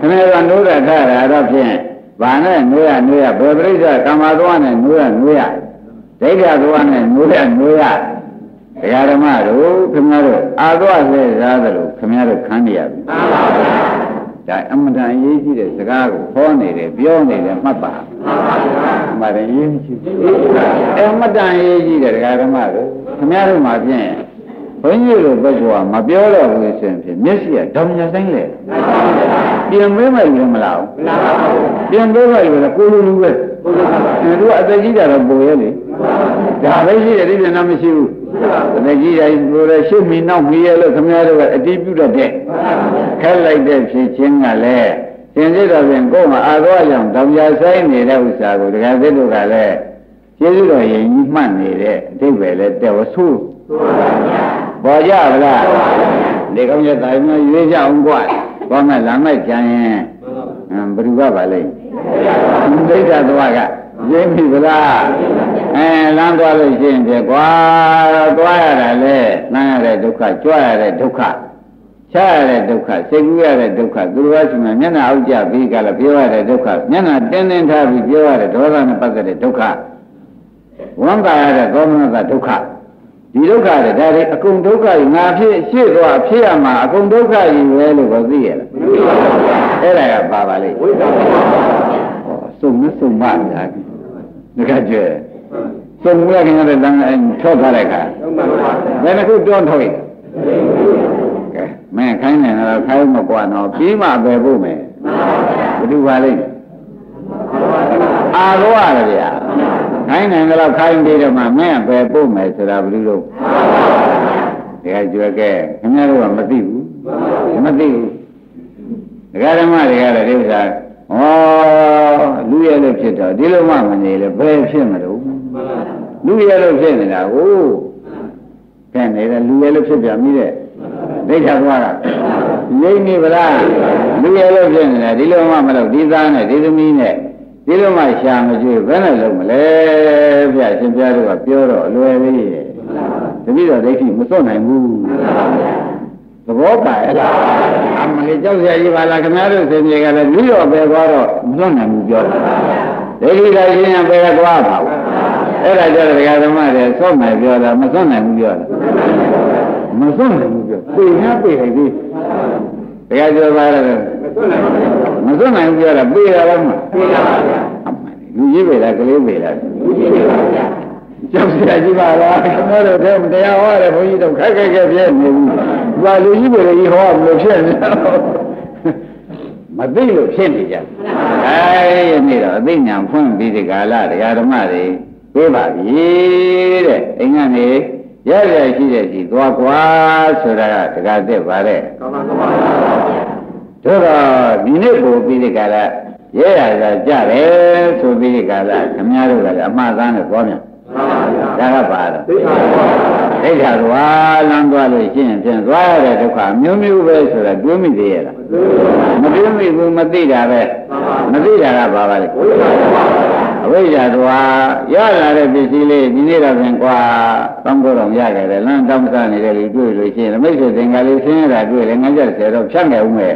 ခင်ဗျားကနိုးတာထားတာတော့ဖြင့် ဘာနဲ့နှွေးရနှွေးရဘယ်ပြိဿကမ္မာသွားနဲ့နှွေးရနှွေးရဒိဋ္ဌာသွားနဲ့နှွေးရနှွေးရဒကာဓမ္မတို့ခင်ဗျားတို့အာသွားလဲစားသလိုခင်ဗျားတို့ခန်းနေရပြီမှန်ပါဗျာဒါအမှန်တန်အရေးကြီးတဲ့စကားကိုဟောနေတယ်ပြောနေတယ်မှတ်ပါမှန်ပါဗျာအရေးကြီးအမှန်တန်အရေးကြီးတဲ့ဒကာဓမ္မတို့ခင်ဗျားတို့မှာဖြင့် ဘုန်းကြီးတို့ပုဂ္ဂိုလ်ကမပြောတော့ဘူးဆိုရင်ဖြင့်မျက်စိကတောင်ညာဆိုင်လေပြင်မေးမှလည်းမလားဘူးပြင်ပေးမှလည်းကိုလူလူပဲအဲသူကအသက်ကြီးတာတော့ပုံရဲလေဒါပဲရှိတယ်ဒီပြန်တော့မရှိဘူးအသက်ကြီးတိုင်းကိုယ်ရရှုမိနောက်မိရဲလို့ခင်ဗျားတို့ကအတိပြုတတ်တဲ့ခက်လိုက်တဲ့ဖြစ်ချင်းကလည်းသင်စစ်တော်ပြင်ကိုယ်မှာအာသောကြောင့်တောင်ညာဆိုင်နေတဲ့ဥစ္စာကိုဒကာသစ်တို့ကလည်းကျေးဇူးတော်ရင်ကြီးမှတ်နေတဲ့အတိတ်ပဲလဲတဲ့ဝဆုပေါ် ကြဗလားဒီကောင်းရဲ့တိုင်မရွေးကြအောင်ကွာဘောမဲ့လမ်းမဲ့ကြံရင်ဘယ်သူကပါလိမ့်ဒိဋ္ဌသွားကရင်းပြီဗလားအဲလမ်းသွားလို့ရှိရင်ပြေကွာသွားရတာလေလမ်းရတဲ့ဒုက္ခကြွရတဲ့ဒုက္ခချရတဲ့ဒုက္ခစိတ်ကူးရတဲ့ဒုက္ခသူတော်ရှိမှမျက်နှာအောက်ကျပြီးကြလားပြောရတဲ့ဒုက္ခမျက်နှာတင်းတင်းထားပြီးပြောရတဲ့ဒေါသနဲ့ပတ်သက်တဲ့ဒုက္ခဝမ်းသာရတဲ့သောမနကဒုက္ခ ဒီဒုက္ခတွေဒါတွေအကုန်ဒုက္ခကြီးငါဖြစ်ရှေ့သွားဖြစ်ရမှာအကုန်ဒုက္ခကြီးပဲလို့ကိုသိရလားအဲ့ဒါကပါပါလိမ့်ဝိသဟောစုံနဲ့စုံပါများဒီကကျဲစုံရခင်ရတဲ့တန်းထောက်ထားတဲ့ခါဘယ်နှခုတွန်းထုတ်ရကဲမင်းခိုင်းနေတော့ခိုင်းမကွာတော့ပြီးမှပဲဖို့မယ်ဘယ်သူပါလိမ့်အာရောရတယ်ဗျာ ခိုင်းနိုင်တော့ခိုင်းပြီးတော့မှမင်းပဲပို့မယ်ဆိုတာဘယ်လိုလုပ်ဒီကကြွယ်ကဲခင်ဗျားတို့ကမသိဘူးမသိဘူးဒကာဓမ္မတွေကလည်းဒီဥစ္စာဩလူရဲလို့ဖြစ်တော့ဒီလိုမှမနေလေဘယ်ဖြစ်မလို့လူရဲလို့ဖြစ်နေတာကိုကဲနေတယ်လူရဲလို့ဖြစ်ပြန်ပြီတဲ့ဒိဋ္ဌာသွားကငြိမ့်နေဗလားလူရဲလို့ဖြစ်နေတာဒီလိုမှမလို့ဒီသားနဲ့ဒီသမီးနဲ့ ဒီလိုမှရှာမကြည့်ဘယ်နဲ့လုံးမလဲဗျရှင်ပြတို့ကပြောတော့အလွယ်လေးရဲ့တတိတော်ဒိဋ္ဌိမစွန့်နိုင်ဘူးသဘောပါရဲ့လားအမလေးကြောက်ရကြီးပါလားခင်ဗျားတို့သိမြေကလည်းလူရောပဲသွားတော့မစွန့်နိုင်ဘူးပြောတာဒိဋ္ဌိကရှင်းရင်ပဲသွားပါဘူးအဲ့ဒါကြတော့ဒကာဓမ္မတွေစွန့်မယ်ပြောတာမစွန့်နိုင်ဘူးပြောတာမစွန့်နိုင်ဘူးပြောပြေညာပြေလိုက်သေးဒကာပြောပါတော့ မစွန့်နိုင်ဘူးပြောတာပြေရလားမပြေရပါဗျာလူကြီးပဲလားကလေးပဲလားလူကြီးပါဗျာကျောင်းဆရာကြီးပါလားခင်ဗျားတို့တဲ့တရားဟောတယ်ဘုန်းကြီးတို့ခက်ခက်ခဲပြည့်နေဘူး။ဘာလူကြီးပဲကြီးဟောမလို့ဖြစ်နေမသိလို့ဖြစ်နေကြ။အဲဒီနေ့တော့အသိဉာဏ်ဖွင့်ပြီးဒီကာလတရားဓမ္မတွေပြေးပါပြီတဲ့။အိမ်ကနေရရရှိတဲ့ကြီးသွားကွာဆိုတာကတကားသက်ပါတဲ့။ကောင်းပါကောင်းပါ တို့တော့ဒီနေ့ပို့ပြီးဒီကာလရဲရတာကြတယ်ဆိုပြီးဒီကာလခင်ဗျားတို့ကလည်းအမှားသားနဲ့သွားမြန်ဒါကပါတော့ဒိဋ္ဌာသွားလမ်းသွားလို့ရှိရင်ဖြင့်သွားရတဲ့ဒုက္ခမျိုးမျိုးပဲဆိုတာတွေးမိသေးရဲ့လားမတွေးမိဘူးမသိတာပဲမသိတာကပါပါလေအဝိဇ္ဇာသွားရလာတဲ့ပစ္စည်းလေးဒီနေ့တော့ဖြင့်ကွာတောင်းကြတော့ရခဲ့တယ်လမ်းတောင်းစားနေတဲ့လူတွေ့လို့ရှိရင်မိတ်ဆွေသင်္ကာလေးဆင်းရတာတွေ့တယ်ငါကြက်ဆယ်တော့ဖြတ်ငယ်ဦးမယ်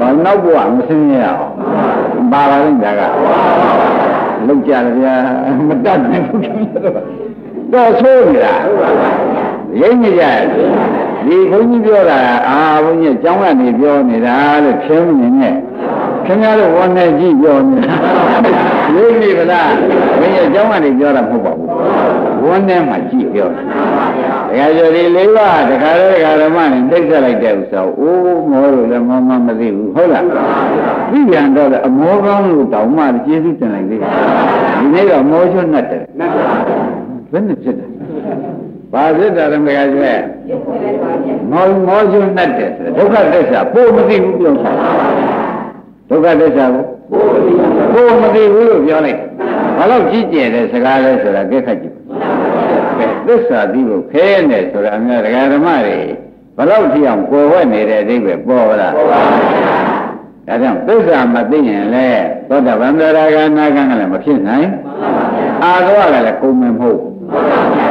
ဘာနောက်ဘဝမဆင်းရအောင်ပါပါလိမ့်ဒါကလောက်ကြတယ်ဗျာမတတ်နိုင်ဘူးတော့ဆိုးနေတာရိမ့်နေကြဒီဘုန်းကြီးပြောတာအာဘုန်းကြီးကျောင်းကနေပြောနေတာလို့ဖြင်းနေနဲ့ ခင်ဗျားတို့ဝန်နဲ့ကြည့်ပြောနေရိပ်နေဗလားဘယ်ရဲ့အကြောင်းကနေပြောတာမဟုတ်ပါဘူးဝန်နဲ့မှကြည့်ပြောတယ်ဒါကြဒီလေးပါးတခါလေတခါဓမ္မနဲ့တိတ်ဆက်လိုက်တဲ့ဥစ္စာအိုးမောလို့လည်းမမမသိဘူးဟုတ်လားသိပြန်တော့အမောကောင်းလို့တောင်မှကျေးဇူးတင်လိုက်သေးတယ်ဒီနေ့တော့မောချွတ်နဲ့တယ်ဘယ်နဲ့ဖြစ်တယ်ဘာဖြစ်တာလဲမကကျွဲမောမောချွတ်နဲ့တယ်ဒုက္ခသစ္စာပို့မသိဘူးပြောတာ ဒုက္ခသစ္စာကိုပို့မသိဘူးလို့ပြောလိုက်ဘာလို့ကြည့်ကျင်တဲ့စကားလဲဆိုတာကြက်ခတ်ကြည့်သစ္စာသိဖို့ခဲနေဆိုတာအများဒကာဓမ္မတွေဘလောက်ထိအောင်ကိုယ်ဝဲနေတဲ့အဓိပ္ပာယ်ပေါ်လားပေါ်ပါဘူးဒါကြောင့်သစ္စာမသိရင်လေသောတာပန်တရားကနာကံကလည်းမဖြစ်နိုင်အာသောကလည်းကုန်မမဟုတ်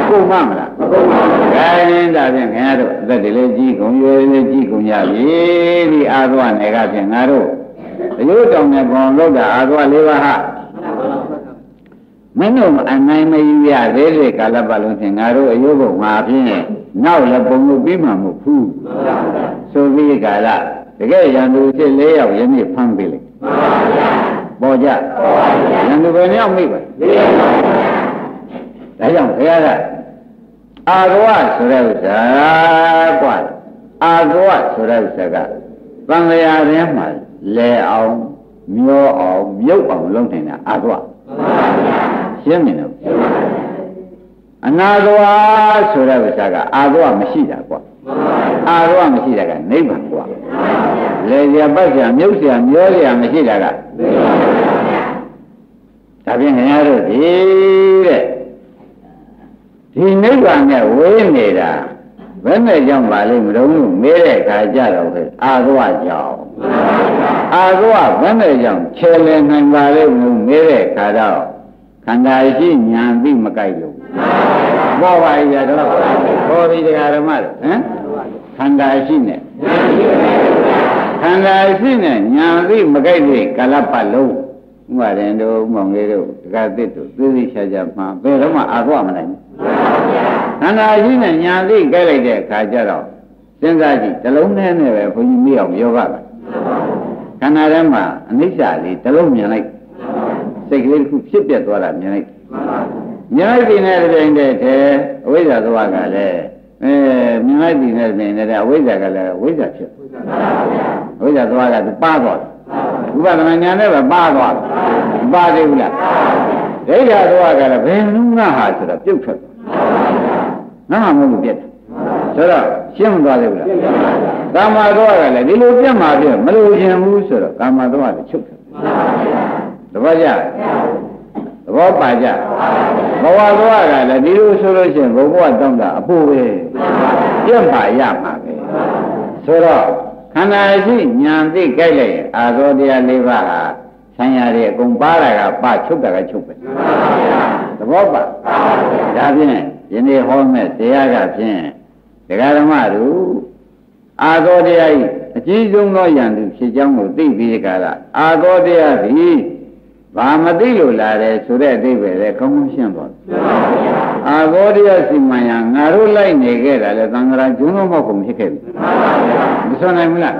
ကုန်မမလားမကုန်ပါဘူးဒါရင်ဒါဖြင့်ခင်ဗျားတို့အသက်တွေလည်းကြီးကုန်ရွယ်လည်းကြီးကုန်ကြပြီဒီအာသောနယ်ကဖြင့်ငါတို့ ဘယုတောင်နဲ့ဘုံလောက်တာအာသဝ၄ပါးဟာမင်းတို့အနိုင်မယူရသေးတဲ့ကာလပတ်လုံးဖြင့်ငါတို့အယုတ်ဘုံမှာဖြင့်နောက်လည်းပုံလို့ပြီးမှာမဟုတ်ဘူးဆိုပြီးကာလတကယ်ရန်သူဖြစ်၄ယောက်ယနေ့ဖမ်းပေးလိုက်ပေါ်ကြရန်သူဘယ်နှယောက်မိပါ၄ယောက်ဒါကြောင့်ဘုရားကအာရဝဆိုတဲ့ဥစ္စာကွာအာရဝဆိုတဲ့ဥစ္စာကသံဃာရင်းမှာ လဲအောင်မျောအောင်မြုပ်အောင်လုပ်နေတာအာသဝရှင်းမြင်တော့အနာသဝဆိုတဲ့ဥစ္စာကအာသဝမရှိတာကွာအာသဝမရှိတာကနိဗ္ဗာန်ကွာလေရပတ်ရမြုပ်ရမျောရမရှိတာကဒါပြင်ခင်ဗျားတို့ဒီတဲ့ဒီနိဗ္ဗာန်နဲ့ဝေးနေတာဘယ်နဲ့ကြောင့်ပါလိမ့်မလို့မေးတဲ့အခါကြတော့ပဲအာသဝကြောင့် အာသဝဘယ်နဲ့ကြောင့်ခြေလည်နိုင်ပါလိမ့်မလို့မေးတဲ့အခါတော့ခန္ဓာရှိညာပြီးမကြိုက်လို့ဘောပါရတော့ဘောဒီတရားဓမ္မတို့ဟမ်ခန္ဓာရှိနဲ့ခန္ဓာရှိနဲ့ညာပြီးမကြိုက်တဲ့ကာလပတ်လုံးဥပါရင်တို့မောင်လေးတို့တက္ကသစ်တို့သိသိချာချာမှဘယ်တော့မှအာသဝမနိုင်ဘူးခန္ဓာရှိနဲ့ညာသိကြိုက်လိုက်တဲ့အခါကျတော့စဉ်းစားကြည့်တလုံးနဲ့နဲ့ပဲဘုန်းကြီးမေးအောင်ပြောပါလား ခန္ဓာထဲမှာအနိစ္စလေးတလုံးမြင်လိုက်စိတ်ကလေးတစ်ခုဖြစ်ပြသွားတာမြင်လိုက်မြင်လိုက်ပြီနဲ့တပြိုင်တည်းတည်းအဝိဇ္ဇာသွားကလည်းအဲမြင်လိုက်ပြီနဲ့တပြိုင်တည်းအဝိဇ္ဇာကလည်းဝိဇ္ဇာဖြစ်အဝိဇ္ဇာသွားကသူပါသွားတယ်ဥပဒနာညာနဲ့ပဲပါသွားတယ်ပါသေးဘူးလားဒိဋ္ဌာသွားကလည်းဘယ်နုငါဟာဆိုတော့ပြုတ်ထွက်ငါမှမဟုတ်လို့ပြက်တယ်ဆိုတော့ ရှင်းမသွားသေးဘူးလားကာမသွားကလည်းဒီလိုပြတ်မှာပြမလို့ရှင်ဘူးဆိုတော့ကာမသွားလည်းချုပ်တယ်သဘောကျသဘောပါကြဘဝသွားကလည်းဒီလိုဆိုလို့ရှိရင်ဘဝတောင်းတာအဖို့ပဲပြတ်မှာရမှာပဲဆိုတော့ခန္ဓာရှိညာသိကြိုက်လိုက်ရင်အာသောတရား၄ပါးဟာဆံရတွေအကုန်ပါတာကပချုပ်တာကချုပ်ပဲသဘောပါဒါဖြင့်ယနေ့ဟောမဲ့တရားကဖြင့် ဒကာဓမ္မတို့အာသောတရားဤအကြီးဆုံးသောယန္တုဖြစ်ကြောင်းကိုသိပြီးကြတာအာသောတရားသည်ဘာမသိလို့လာတယ်ဆိုတဲ့အဓိပ္ပာယ်လည်းကောင်းကောင်းရှင်းသွားတယ်။အာဘောတရားစီမံရငါတို့လိုက်နေခဲ့တာလေသံဃာကျွန်းလုံးမောက်ကုန်ဖြစ်ခဲ့ပြီ။မဆိုနိုင်ဘူးလား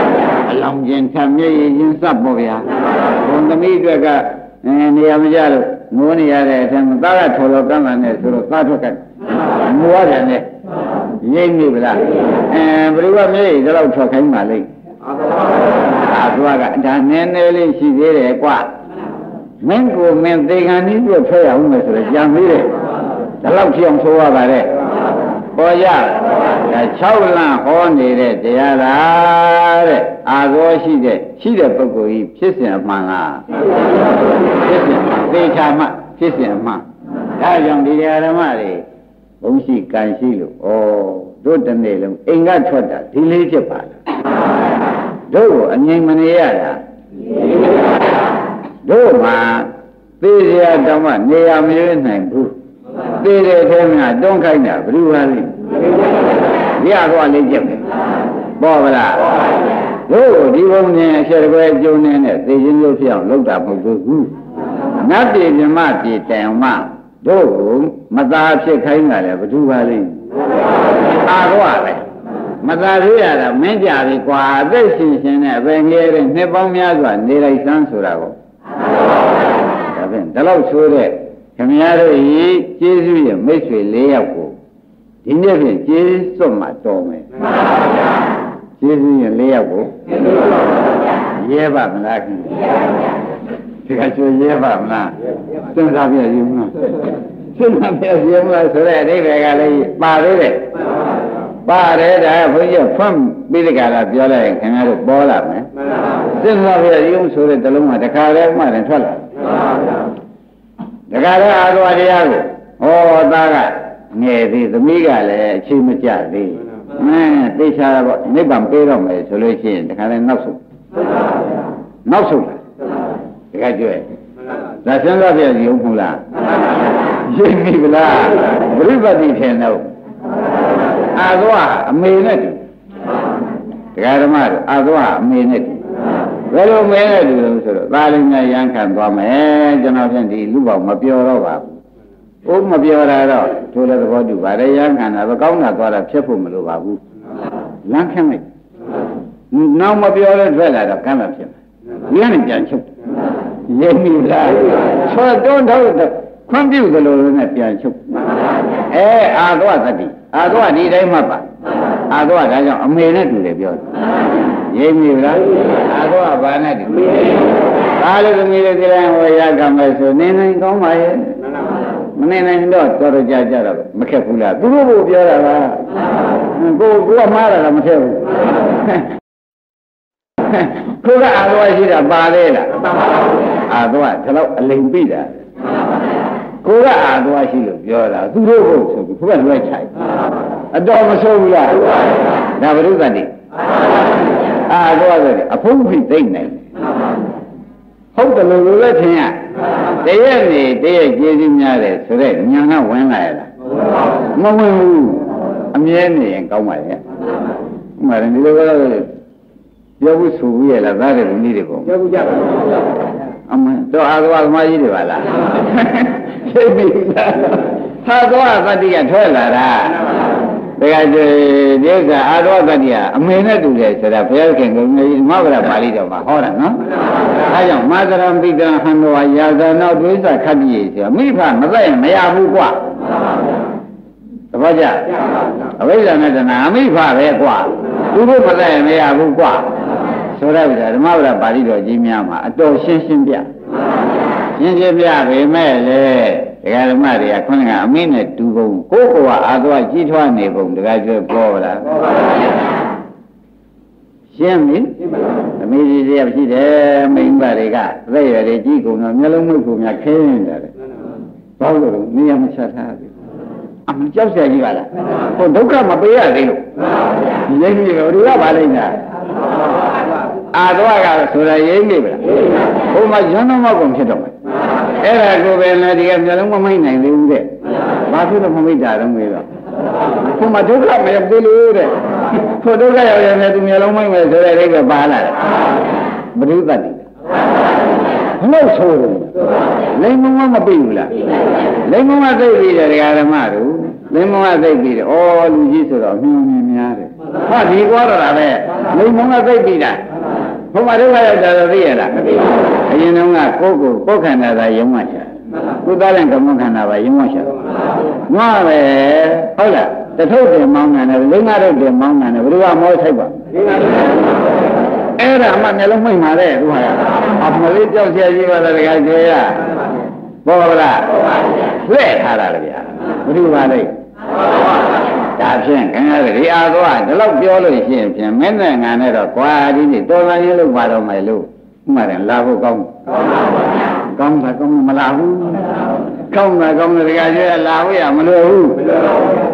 ။အလောင်းကျင်ထမျက်ရည်ချင်းစပ်ပေါ့ဗျာ။ဘုံသမီးအတွက်ကအဲနေရာမကြလို့ငိုးနေရတဲ့အထက်မှာသားကထော်တော်ကမ်းလာနေဆိုတော့သားထွက်ကငိုရတယ်နဲ့ ရိပ်မိဗလား။အဲဘယ်လိုကမျက်ရည်ဒီလောက်ထွက်ခိုင်းပါလိမ့်။အာသွားကဒါနည်းနည်းလေးရှိသေးတယ်ကွာ။မင်းကိုမင်းသေခံနည်းပြဖဲရအောင်မယ်ဆိုတော့ကြံပြီးတယ်ဒါလောက်ကြည့်အောင်ဆိုရပါတယ်ပေါ်ရဒါ6လမ်းဟောနေတဲ့တရားလားတဲ့အာသောရှိတဲ့ရှိတဲ့ပုဂ္ဂိုလ်ကြီးဖြစ်စဉ်အမှန်လားဖြစ်စဉ်သေချာမှဖြစ်စဉ်အမှန်ဒါကြောင့်ဒီဓမ္မတွေ ဘုံရှိကံရှိလို့ဩတို့တနေ့လုံးအိမ်ကထွက်တာဒီလေးဖြစ်ပါလားတို့ကိုအငြိမ်မနေရတာတို့မှာသေရတောင်မှနေရာမရွေးနိုင်ဘူးသေတဲ့ထဲမှာတွန်းခိုင်းတာဘယ်လိုပါလဲရသွားလေးချက်ပဲပေါ်ပါလားတို့ဒီဘုံနဲ့အချက်တပွဲကျုံနေတဲ့သေခြင်းလို့ဖြစ်အောင်လုပ်တာမဟုတ်ဘူးနတ်ပြည်မြမပြည်တန်မှ တို့ကိုမသားဖြစ်ခိုင်းတာလေဘယ်သူပါလဲအာရောပဲမသာသေးရတာမင်းကြပြီကွာအသက်ရှင်ရှင်နဲ့အပင်ငယ်တဲ့နှစ်ပေါင်းများစွာနေလိုက်စမ်းဆိုတာကိုဒါဖြင့်ဒီလောက်ဆိုတဲ့ခင်ဗျားတို့ဤကျေးဇူးရဲ့မိတ်ဆွေ၄ယောက်ကိုဒီနေ့ဖြင့်ကျေးစွတ်မှတော်မယ်မှန်ပါဗျာကျေးဇူးရဲ့၄ယောက်ကိုရဲပါမလားခင်ဗျာ ဒီကချိုရဲပါမလားစဉ်းစားပြရည်မလားစဉ်းစားပြရည်မလားဆိုတဲ့အဓိပ္ပာယ်ကလည်းပါသေးတယ်ပါတယ်ဒါဘုန်းကြီးဖွင့်ပြီးဒီကလာပြောလိုက်ရင်ခင်ဗျားတို့ပေါ်လာမယ်စဉ်းစားပြရည်ဆိုတဲ့တလုံးကတခါတည်းမှလည်းထွက်လာတခါတည်းအာရဝတရားကိုဟောသားကငယ်သေးသမီးကလည်းအချိန်မကျသေးမင်းသိချာတော့နိဗ္ဗာန်ပေးတော့မယ်ဆိုလို့ရှိရင်တခါတည်းနောက်ဆုံးနောက်ဆုံးလာ တခါကျွဲဒါစဉ်းစားပြရုံမူလားရှင်းပြီဗလားပြိပတိထင်တော့အာသောအမေနဲ့တူတရားဓမ္မတို့အာသောအမေနဲ့တူဘယ်လိုမဲနဲ့တူလို့ဆိုတော့သာလိညာရန်ခံသွားမယ်ကျွန်တော်ဖြင့်ဒီလူပေါင်းမပြောတော့ပါဘူးဘုမပြောတာတော့ထိုလည်းသဘောတူပါတယ်ရန်ခံတာပဲကောင်းတာသွားတာဖြစ်ဖို့မလိုပါဘူးလမ်းခင်းလိုက်နောက်မပြောလဲထွက်လာတော့ကမ်းလာဖြစ်မယ်လမ်းနဲ့ပြန်ချုပ် ရင်းမိလားဆွတ်တွန်းထုတ်ခွင့်ပြုသလိုလိုနဲ့ပြန်ချုပ်အဲအာသောသတိအာသောဒီတိုင်းမှတ်ပါအာသောဒါကြောင့်အမေနဲ့တူတယ်ပြောတယ်ရင်းမိလားအာသောဘာနဲ့တူဒါလည်းသမီးလေးဒီတိုင်းဟောရကမယ်ဆိုနေနိုင်ကောင်းပါရဲ့မနေနိုင်တော့တော်တော်ကြာကြာတော့မခက်ဘူးလားသူတို့ဘုပြောတာလားကိုကိုကမှားတာလားမထက်ဘူး ကိုကအာသောရှိတာပါသေးလားအာသောဒီလောက်အလိမ်ပိတာကိုကအာသောရှိလို့ပြောတာသူတို့ဟုတ်ဆိုပြီးဘုရားလွှဲချိုက်အတော်မဆိုးဘူးလားဒါဘုရုသတိအာသောဆိုတယ်အဖုံးဖိသိမ့်နိုင်ဟုတ်တယ်လို့လည်းထင်ရတရက်နေတရက်ကျေးဇူးများတယ်ဆိုတော့ညာကဝင်လာရလားမဝင်ဘူးအမြဲနေရင်ကောင်းပါရဲ့ဥမာဒီလိုကတော့ ပြောဘူးဆိုဘူးရဲ့လားသားတယ်နည်းတွေပေါ့ပြောဘူးကြပါအမတော့အာသဝသမားကြီးတွေပါလားသိပြီလားသာသောသတိကထွက်လာတာဒါကဒီဥစ္စာအာသောသတိကအမေနဲ့တူတယ်ဆိုတာဘုရားခင်ကမဂ္ဂရပါဠိတော်မှာဟောတာနော်အဲကြောင့်မာသရံပိတံဟံတော်ရာဇနောဒွိသခတ္တိရေဆိုတာမိဖမသက်ရင်မရဘူးကွာသဘောကျအဝိဇ္ဇာနဲ့တဏှာအမိဖပဲကွာသူတို့မသက်ရင်မရဘူးကွာ ဆိုတော့ဓမ္မဝရပါဠိတော်ကြီးများမှာအတော်ရှင်းရှင်းပြရှင်းရှင်းပြပေမဲ့လေဒကာဓမ္မတွေကခွန်းကအမိနဲ့တူကုန်ကိုယ့်ကိုယ်ကအာသွားကြီးထွားနေပုံဒကာကျွဲပေါ်လားရှင်းပြီသမီးကြီးတရားရှိတယ်မိန်းမတွေကအသက်ရွယ်တွေကြီးကုန်တော့မျိုးလုံးမှုကုန်များခင်းနေတာလေဘာလို့လဲနေရာမချထားဘူးအမှကြောက်ရကြီးပါလားဟိုဒုက္ခမပေးရသေးလို့ဒီလိမ့်ကြီးကဘယ်လိုကပါလိမ့်တာ အာသွားကဆိုတာရိမ့်နေပါလားဟိုမှာဇွန်းတော်မောက်ကုန်ဖြစ်တော့မယ်အဲ့ဒါကိုပဲလည်းဒီကမျိုးလုံးမမိတ်နိုင်သေးဘူးတဲ့ဘာဖြစ်လို့မမိတ်တာတော့မေးတော့ဟိုမှာဒုက္ခမရဘူးလို့တဲ့ဟိုဒုက္ခရောက်ရင်လည်းသူမျိုးလုံးမိတ်မယ်ဆိုတဲ့အိဗယ်ပါလာတယ်ဘုရုသတိဘလို့ဆိုတယ်လိမ္မောမပြဘူးလားလိမ္မောမသိပြီတဲ့ဒကာဓမ္မတို့လိမ္မောမသိပြီတဲ့ဩလူကြီးဆိုတော့မြင်မြင်များတယ်ဟာဒီကွာတော့တာပဲလိမ္မောမသိပြီလား ဘုမဒုက္ခရောက်တာတော့သိရလားမသိဘူးအရင်တုန်းကကိုယ်ကိုကိုယ်ခန္ဓာသာယုံမှချာကုသလန်ကမ္မခန္ဓာပါယုံမှချာငွားပဲဟုတ်လားတထုပ်တင်မောင်းတယ်လိမ္မာတော့တင်မောင်းတယ်ဘယ်သူကမောဆိုင်ပါအဲ့ဒါမှမျက်လုံးမှိတ်ပါတဲ့သူကအမလေးကြောက်ရကြီးပါလားတခါကျွေးရပေါ်လားလက်ထားတာလေဗျာဘယ်သူပါလဲ ဒါဖြင့်ခင်ဗျားဒီအာသောကဒီလောက်ပြောလို့ရှိရင်ဖြင့်မင်းနဲ့ငါနဲ့တော့ကွာဒီနေ့တော်လာရင်လို့ပါတော့မယ်လို့ဥမာတယ်လာဖို့ကောင်းကောင်းပါကောင်းမလားဘူးကောင်းတာကောင်းတယ်တကယ်ကျလာဖို့ရမလို့ဘူး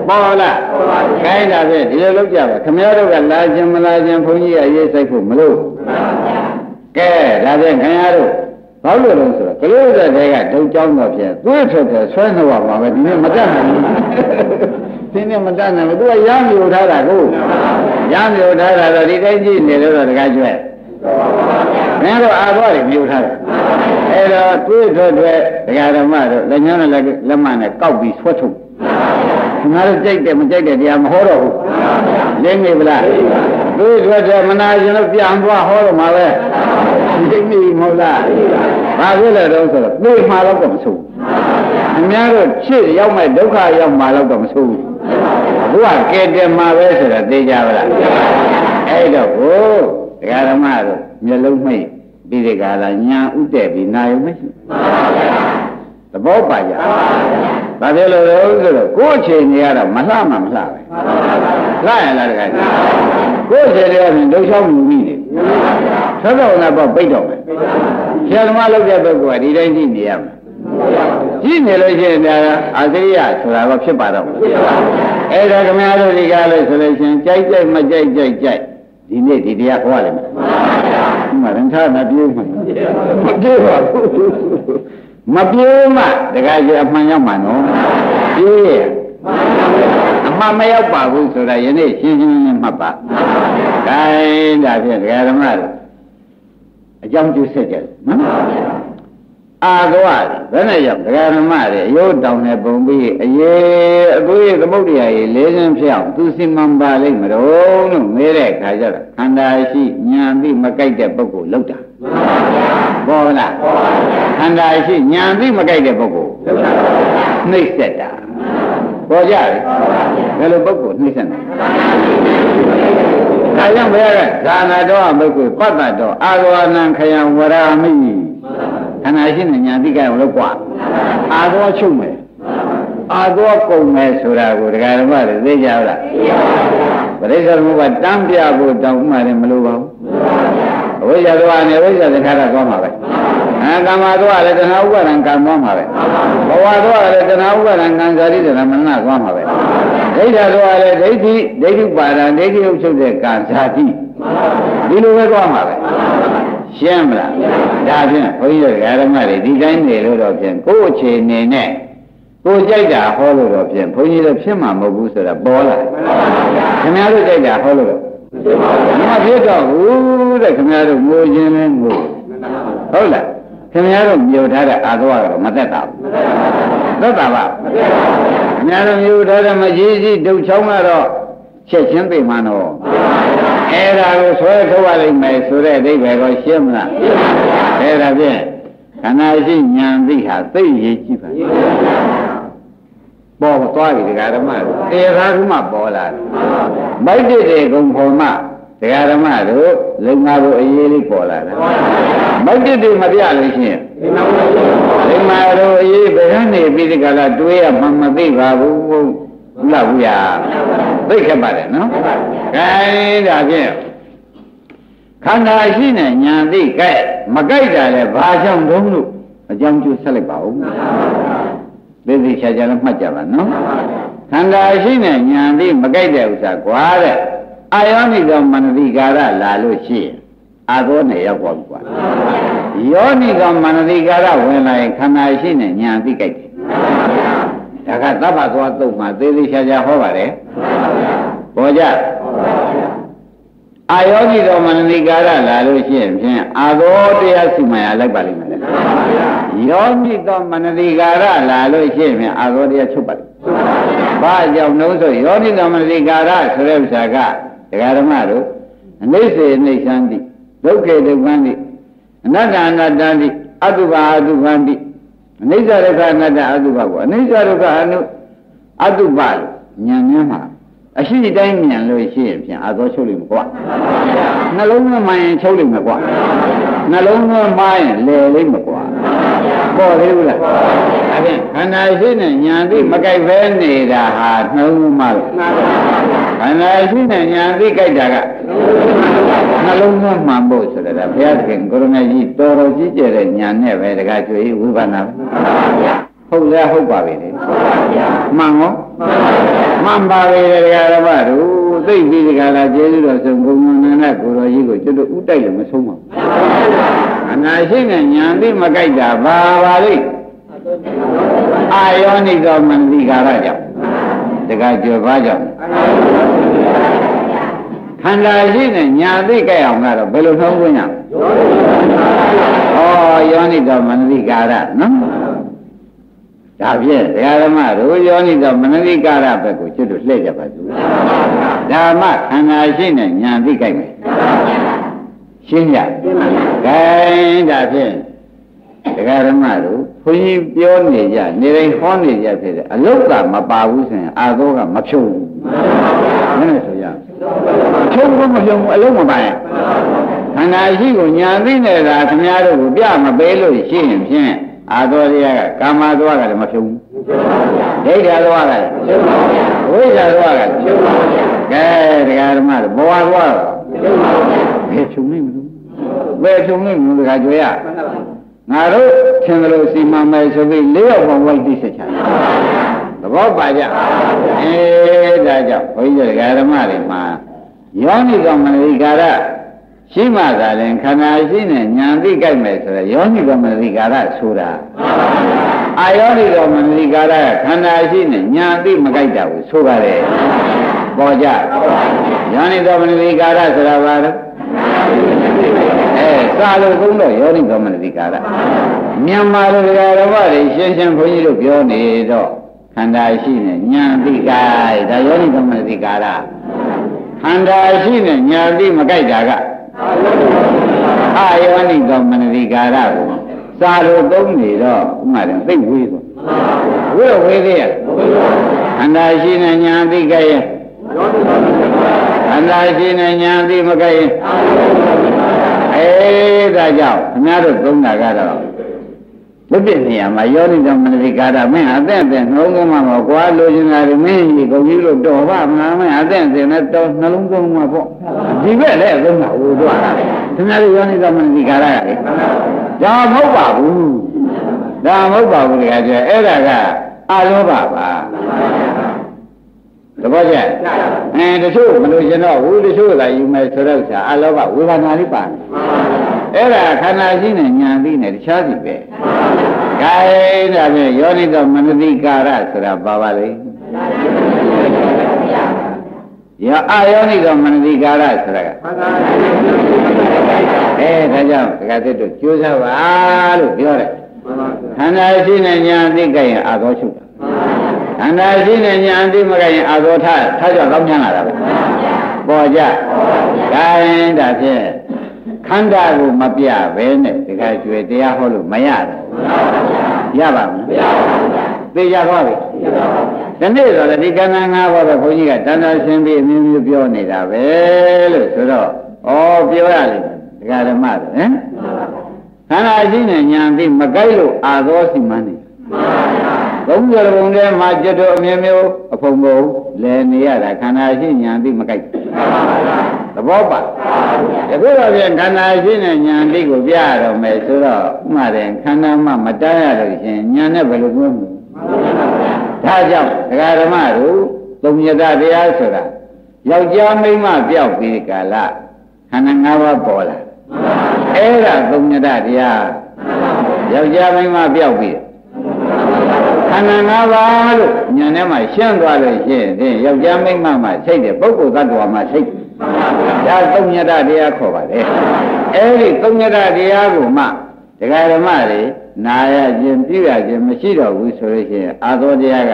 ပေါ်လားခိုင်းတာဖြင့်ဒီလိုလုပ်ကြပါခင်ဗျားတို့ကလာခြင်းမလာခြင်းဘုန်းကြီးအရေးစိုက်ဖို့မလို့ကဲဒါဖြင့်ခင်ဗျားတို့ဘာလို့လဲဆိုတော့ကလေးတဲ့တွေကဒုတ်ကြောင်းတော့ဖြင့်သွေးထွက်တယ်ဆွဲနေပါမှာပဲဒီနေ့မတတ်နိုင်ဘူး ဒီနေ့မတတ်နိုင်ဘူးသူကရမ်းမြူထားတာကိုရမ်းမြူထားတာတော့ဒီတိုင်းကြည့်နေလို့တော့တကားကျွဲမင်းတို့အာဘောတွေမြူထားတယ်အဲ့တော့သွေးထွက်ထွက်ဒကာဓမ္မတို့လက်ညှိုးနဲ့လက်မနဲ့ကောက်ပြီးဆွဲထုတ်ငါတို့ကြိုက်တယ်မကြိုက်တယ်တရားမဟောတော့ဘူးရင်းနေဗလားသူတို့တဲ့မနာရှင်လို့ပြန်သွားဟောတော့မှာပဲရင်းနေမဟုတ်လားဘာဖြစ်လဲတော့ဆိုတော့သိမှာတော့မဆိုး အများတို့ချစ်ရောက်မဲ့ဒုက္ခရောက်မှာတော့မဆိုးဘူးဘုရားကဲတယ်မှာပဲဆိုတော့သိကြပါလားအဲ့တော့ဘုရားဓမ္မတို့မျက်လုံးမိတ်ပြီးဒီကလာညာဥတဲ့ပြီးနာယုံမရှိသဘောပါကြဘာဖြစ်လို့လဲဆိုတော့ကိုယ်အချိန်ကြီးကတော့မလှမှမလှပဲလှရလားတခါကိုယ်အချိန်တွေကပြင်ဒုချောင်းမြူပြီးနေသောတော်နာပေါ့ပိတ်တော့မယ်ဆရာသမားလုပ်တဲ့ပုဂ္ဂိုလ်ကဒီတိုင်းကြည့်နေရမယ် ကြည့်နေလို့ရှိရင်ဒါအာသရိယဆိုတာကဖြစ်ပါတော့အဲ့ဒါခမရတို့ဒီကားလို့ဆိုလို့ရှိရင်ကြိုက်ကြိုက်မကြိုက်ကြိုက်ကြိုက်ဒီနေ့ဒီတရားဟောရလိမ့်မယ်ဒီမှာရင်ထားမပြေးမှမပြေးပါဘူးမပြေးမှတခါကျအမှန်ရောက်မှာနော်ပြေးရအမှန်မရောက်ပါဘူးဆိုတာယနေ့ရှင်းရှင်းလင်းလင်းမှတ်ပါဒါဒါဖြင့်ဒကာဓမ္မတို့အကြောင်းကျဆက်ကြတယ်နော် အာသွားဘယ်နဲ့ရောက်ဒကာဓမ္မတွေအယုတ်တောင်နဲ့ပုံပြီးအေးအသွေးသမုဒ္ဒရာကြီးလေးစင်းဖြစ်အောင်သူစီမံပါလိမ့်မတော်လို့မေးတဲ့အခါကျတော့ခန္ဓာရှိညာပြီးမကြိုက်တဲ့ပုဂ္ဂိုလ်လောက်တာပေါ်လားခန္ဓာရှိညာပြီးမကြိုက်တဲ့ပုဂ္ဂိုလ်နှိမ့်ဆက်တာပေါ်ကြတယ်ဘယ်လိုပုဂ္ဂိုလ်နှိမ့်ဆက်လဲဒါကြောင့်ဘုရားကဇာနာတော်အပုဂ္ဂိုလ်ပတ္တတော်အာရဝဏံခယံဝရမိ ခန္ဓာရှိနေညာတိကံလို့กว่าအာသောချုပ်မယ်အာသောကုန်မယ်ဆိုတာကိုဒကာဓမ္မတွေသိကြလားပရိစ္ဆေသမုပ္ပါတန်းပြဖို့တောင်းမှလည်းမလိုပါဘူးအဝိဇ္ဇာသွားနေဝိဇ္ဇာသင်္ခါရသွားမှာပဲအဲကာမသွားလည်းတဏှာဥပါဒံကံသွားမှာပဲဘဝသွားလည်းတဏှာဥပါဒံကံဇာတိတဏမနသွားမှာပဲဒိဋ္ဌာသွားလည်းဒိဋ္ဌိဒိဋ္ဌိပါဒံဒိဋ္ဌိဥစ္စုတဲ့ကံဇာတိဒီလိုပဲသွားမှာပဲ ရှင်းမလားဒါဖြင့်ဘုန်းကြီးတို့ဓမ္မတွေဒီတိုင်းနေလို့တော့ဖြင့်ကိုယ့်အခြေအနေနဲ့ကိုကြိုက်တာဟောလို့တော့ဖြင့်ဘုန်းကြီးတို့ဖြစ်မှာမဟုတ်ဘူးဆိုတာပေါ်လာတယ်ခင်ဗျားတို့ကြိုက်တာဟောလို့တော့မဖြစ်တော့ဘူးတဲ့ခင်ဗျားတို့ငိုခြင်းလဲငိုဟုတ်လားခင်ဗျားတို့မြုပ်ထားတဲ့အာသောကတော့မသက်တာဘူးသက်တာပါခင်ဗျားတို့မြုပ်ထားတဲ့မကြီးကြီးဒုတ်ချောင်းကတော့ ချက်ချင်းသိမှန်တော့အဲ့ဒါကိုဆွဲထုတ်ရလိမ့်မယ်ဆိုတဲ့အဓိပ္ပာယ်ကိုရှင်းမလားအဲ့ဒါဖြင့်ခန္ဓာရှိဉာဏ်သိဟာသိရေးကြည့်ပါပေါ်သွားပြီဒကာဓမ္မတေသာဓမ္မပေါ်လာတယ်မိုက်တဲ့တဲ့ကုံဖော်မှဒကာဓမ္မတို့လုံငါတို့အရေးလေးပေါ်လာတယ်မိုက်တဲ့တဲ့မပြလို့ရှိရင်လုံငါတို့အရေးဘယ်ကနေပြီးဒီကလာတွေးရမှမသိပါဘူး လောက်ဘူးရသိခဲ့ပါတယ်နော်ခိုင်းဒါဖြင့်ခန္ဓာရှိနေညာသိကြဲ့မကြိုက်တာလဲဘာကြောင့်တုံးလို့အကြောင်းကျိုးဆက်လိုက်ပါဦးသိသိချာချာလည်းမှတ်ကြပါနော်ခန္ဓာရှိနေညာသိမကြိုက်တဲ့ဥစ္စာကွာတဲ့အာယောနိသောမနတိကာရလာလို့ရှိရင်အာသောနဲ့ရောက်သွားပြီကွာယောနိသောမနတိကာရဝင်လာရင်ခန္ဓာရှိနေညာသိကြိုက်တယ် ဒါကသဗ္ဗသွားတုတ်မှာသေးသေးချာချာဟောပါတယ်ပေါ်ကြအာယောဂီတော်မနတိကာရလာလို့ရှိရင်ဖြင့်အာသောတရားစီမံရလိုက်ပါလိမ့်မယ်လေယောဂီတော်မနတိကာရလာလို့ရှိရင်ဖြင့်အာသောတရားချုပ်ပါလိမ့်ဘာကြောင့်လို့ဆိုယောဂီတော်မနတိကာရဆိုတဲ့ဥစ္စာကဒကာဓမ္မတို့အနိစ္စအိဋ္ဌံတိဒုက္ခေဒုက္ခန္တိအနတ္တအနတ္တန္တိအတုပါအတုပန္တိ အနိစ္စဒုက္ခအနတ္တအတုပကိုအနိစ္စဒုက္ခအနုအတုပလို့ဉာဏ်နဲ့မှာအရှိတိုင်းမြန်လို့ရှိရင်ဖြင့်အသောချုပ်လိမ့်မယ်ကွာနှလုံးသွင်းမှရင်ချုပ်လိမ့်မယ်ကွာနှလုံးသွင်းမှရင်လဲလိမ့်မယ်ကွာပေါ်သေးဘူးလားဒါဖြင့်ခန္ဓာရှိနဲ့ညာသိမကြိုက်ပဲနေတာဟာနှလုံးသွင်းမှလို့ခန္ဓာရှိနဲ့ညာသိကြိုက်တာကနှလုံးသွင်းမှ ဖို့ဆိုတာဘုရားသခင်ကိုရမကြီးတော်တော်ကြီးကျယ်တဲ့ညာနဲ့ပဲတကားကျွေးဝိပဿနာဟုတ်လဲဟုတ်ပါပြီလေမှန်ရောမှန်ပါပြီတရားဓမ္မတို့သိပြီဒီကလာကျေးဇူးတော်ဆုံးဘုံမန္တနာကိုတော်ကြီးကိုကျွတ်တို့ဥတိုက်လို့မဆုံးပါဘူးအနာရှိနဲ့ညာသိမကြိုက်တာဘာပါလိမ့်အာယောနိသောမန္တိကာရကြောင့်တကကြောဘာကြောင့် ခန္ဓာရှိနဲ့ညာသိကြအောင်ကတော့ဘယ်လိုနှောင်းခွင့်ရဩယောနိသောမန္တိကာရနော်ဒါဖြင့်ဒကာဓမ္မတို့ယောနိသောမနတိကာရဘက်ကိုကျွတ်တို့လှည့်ကြပါစို့ဓမ္မခန္ဓာရှိနဲ့ညာသိကြိုက်မယ်ရှင်းကြဂိုင်းဒါဖြင့်တရားဓမ္မတို့ဘုန်းကြီးပြောနေကြနေတိုင်းဟောနေကြဖြစ်တယ်အလုတ်ကမပါဘူးဆိုရင်အာသောကမဖြုံဘူးမင်းလည်းဆိုရ ဖြုံဘူးမဖြုံဘူးအလုတ်မပါရင်ခန္ဓာရှိကိုညာသိနေတာခင်ဗျားတို့ကိုပြမပေးလို့ရှိရင်ဖြင့်အာသောတရားကကာမသွားကလည်းမဖြုံဘူးဒိဋ္ဌာသွားကလည်းဝိဇ္ဇာသွားကလည်းကဲတရားဓမ္မတို့ဘဝသွားတော့ဘယ်ဖြုံနိုင်မလို့ဘယ်ဖြုံနိုင်မလို့တခါကြွေရငါတို့သင်္ကလို့စီမံမယ်ဆိုပြီးလေးယောက်ပေါင်းဝိုက်သိစေချင်သဘောပါကြအေးဒါကြောင့်ဘုန်းကြီးတရားဓမ္မတွေမှာ ယောနိကမနတိကာရရှိမှသာရင်ခန္ဓာရှိနဲ့ညာသိကြိုက်မယ်ဆိုတော့ယောနိကမနတိကာရဆိုတာအာယောနိကမနတိကာရခန္ဓာရှိနဲ့ညာသိမကြိုက်တာကိုဆိုပါတယ်ပေါ်ကြယောနိကမနတိကာရဆိုတာဘာလဲအဲစာလို့သုံးတော့ယောနိကမနတိကာရမြန်မာလူဓမ္မတွေရှင်းရှင်းဘုန်းကြီးတို့ပြောနေတော့ခန္ဓာရှိနဲ့ညာသိကြိုက်ဒါယောနိကမနတိကာရ ခန္ဓာရှိနဲ့ညာသိမကြိုက်တာကအာယောနိကမနတိကာရကိုစာလို့သုံးနေတော့ဥမာတယ်သိဝေးသွားဝေးဝေးသေးရခန္ဓာရှိနဲ့ညာသိကြရဲ့ခန္ဓာရှိနဲ့ညာသိမကြရဲ့အေးဒါကြောင့်ခင်ဗျားတို့သုံးတာကတော့ ဒီပြည့်နေရာမှာယောနိကမနတိကာရမင်းအသက်အသက်နှလုံးသွင်းမှာမကွာလိုချင်တာတွေမင်းကြီးကုန်ကြီးလို့တော်ပါမလားမင်းအသက်အသက်နဲ့တော်နှလုံးသွင်းမှာပေါ့ဒီဘက်လည်းသုံးတာဟိုတော့ခင်ဗျားတို့ယောနိကမနတိကာရကလေဒါမဟုတ်ပါဘူးဒါမဟုတ်ပါဘူးတကယ်ကျအဲ့ဒါကအလောဘပါသဘောကျအဲတချို့မလို့ရှင်တော့ဘူးတချို့သာယူမယ်ဆိုတော့အလောဘဝေဒနာလေးပါ အဲ့ဒါခန္ဓာရှိနေညာသိနေတခြားစီပဲ။ဒါဒါဖြင့်ယောနိကမနတိကာရဆိုတာပါပါလေ။ယောအာယောနိကမနတိကာရဆိုတာကအဲဒါကြောင့်ဒကာသစ်တို့ကြိုးစားပါလို့ပြောတယ်။ခန္ဓာရှိနေညာသိကြရင်အာသောချုပ်တာ။ခန္ဓာရှိနေညာသိမကြရင်အာသောထထားကြတော့ပြန်လာတာပဲ။ပေါ်ကြ။ဒါရင်ဒါဖြင့် ခန္ဓာကိုမပြပဲနဲ့တခါကျွေတရားဟောလို့မရဘူးရပါမလားသိကြသွားပြီဒီနေ့ဆိုတော့ဒီကဏ္ဍ၅ပါးပဲဘုန်းကြီးကတဏ္ဍာရှင်းပြီးအမျိုးမျိုးပြောနေတာပဲလို့ဆိုတော့ဩပြောရလိမ့်မယ်ဒကာဓမ္မတွေဟမ်ခန္ဓာရှိနေညာပြီးမကြိုက်လို့အာသောစီမံနေ သုံးကြဘုံထဲမှာจิตတို့အမျိုးမျိုးအဖုံဖုံလဲနေရတာခန္ဓာရှိညာပြီးမကြိုက်သဘောပါတခုတော့ပြန်ခန္ဓာရှိနေညာတိကိုပြရတော့မယ်ဆိုတော့ဥမာတယ်ခန္ဓာမှမတန်းရလို့ရှင်ညာနဲ့ဘယ်လိုပြောမလဲဒါကြောင့်ဒကာဓမ္မတို့သုံးညတတရားဆိုတာယောက်ျားမိန်းမပြောက်ပြီးကာလခန္ဓာ၅ပါးပေါ်လာအဲ့ဒါသုံးညတတရားယောက်ျားမိန်းမပြောက်ပြီးခ န္ဓာ၅ပါးလို့ညာထဲမှာရှင်းသွားလို့ရှိရင်ယောက်ျားမိန်းမမှာစိတ်တယ်ပုဂ္ဂိုလ်သတ္တဝါမှာစိတ်ဒါသုံးညတတရားခေါ်ပါတယ်အဲ့ဒီသုံးညတတရားကိုမှဒကာဓမ္မတွေနာရခြင်းပြုရခြင်းမရှိတော့ဘူးဆိုလို့ရှိရင်အာသောတရားက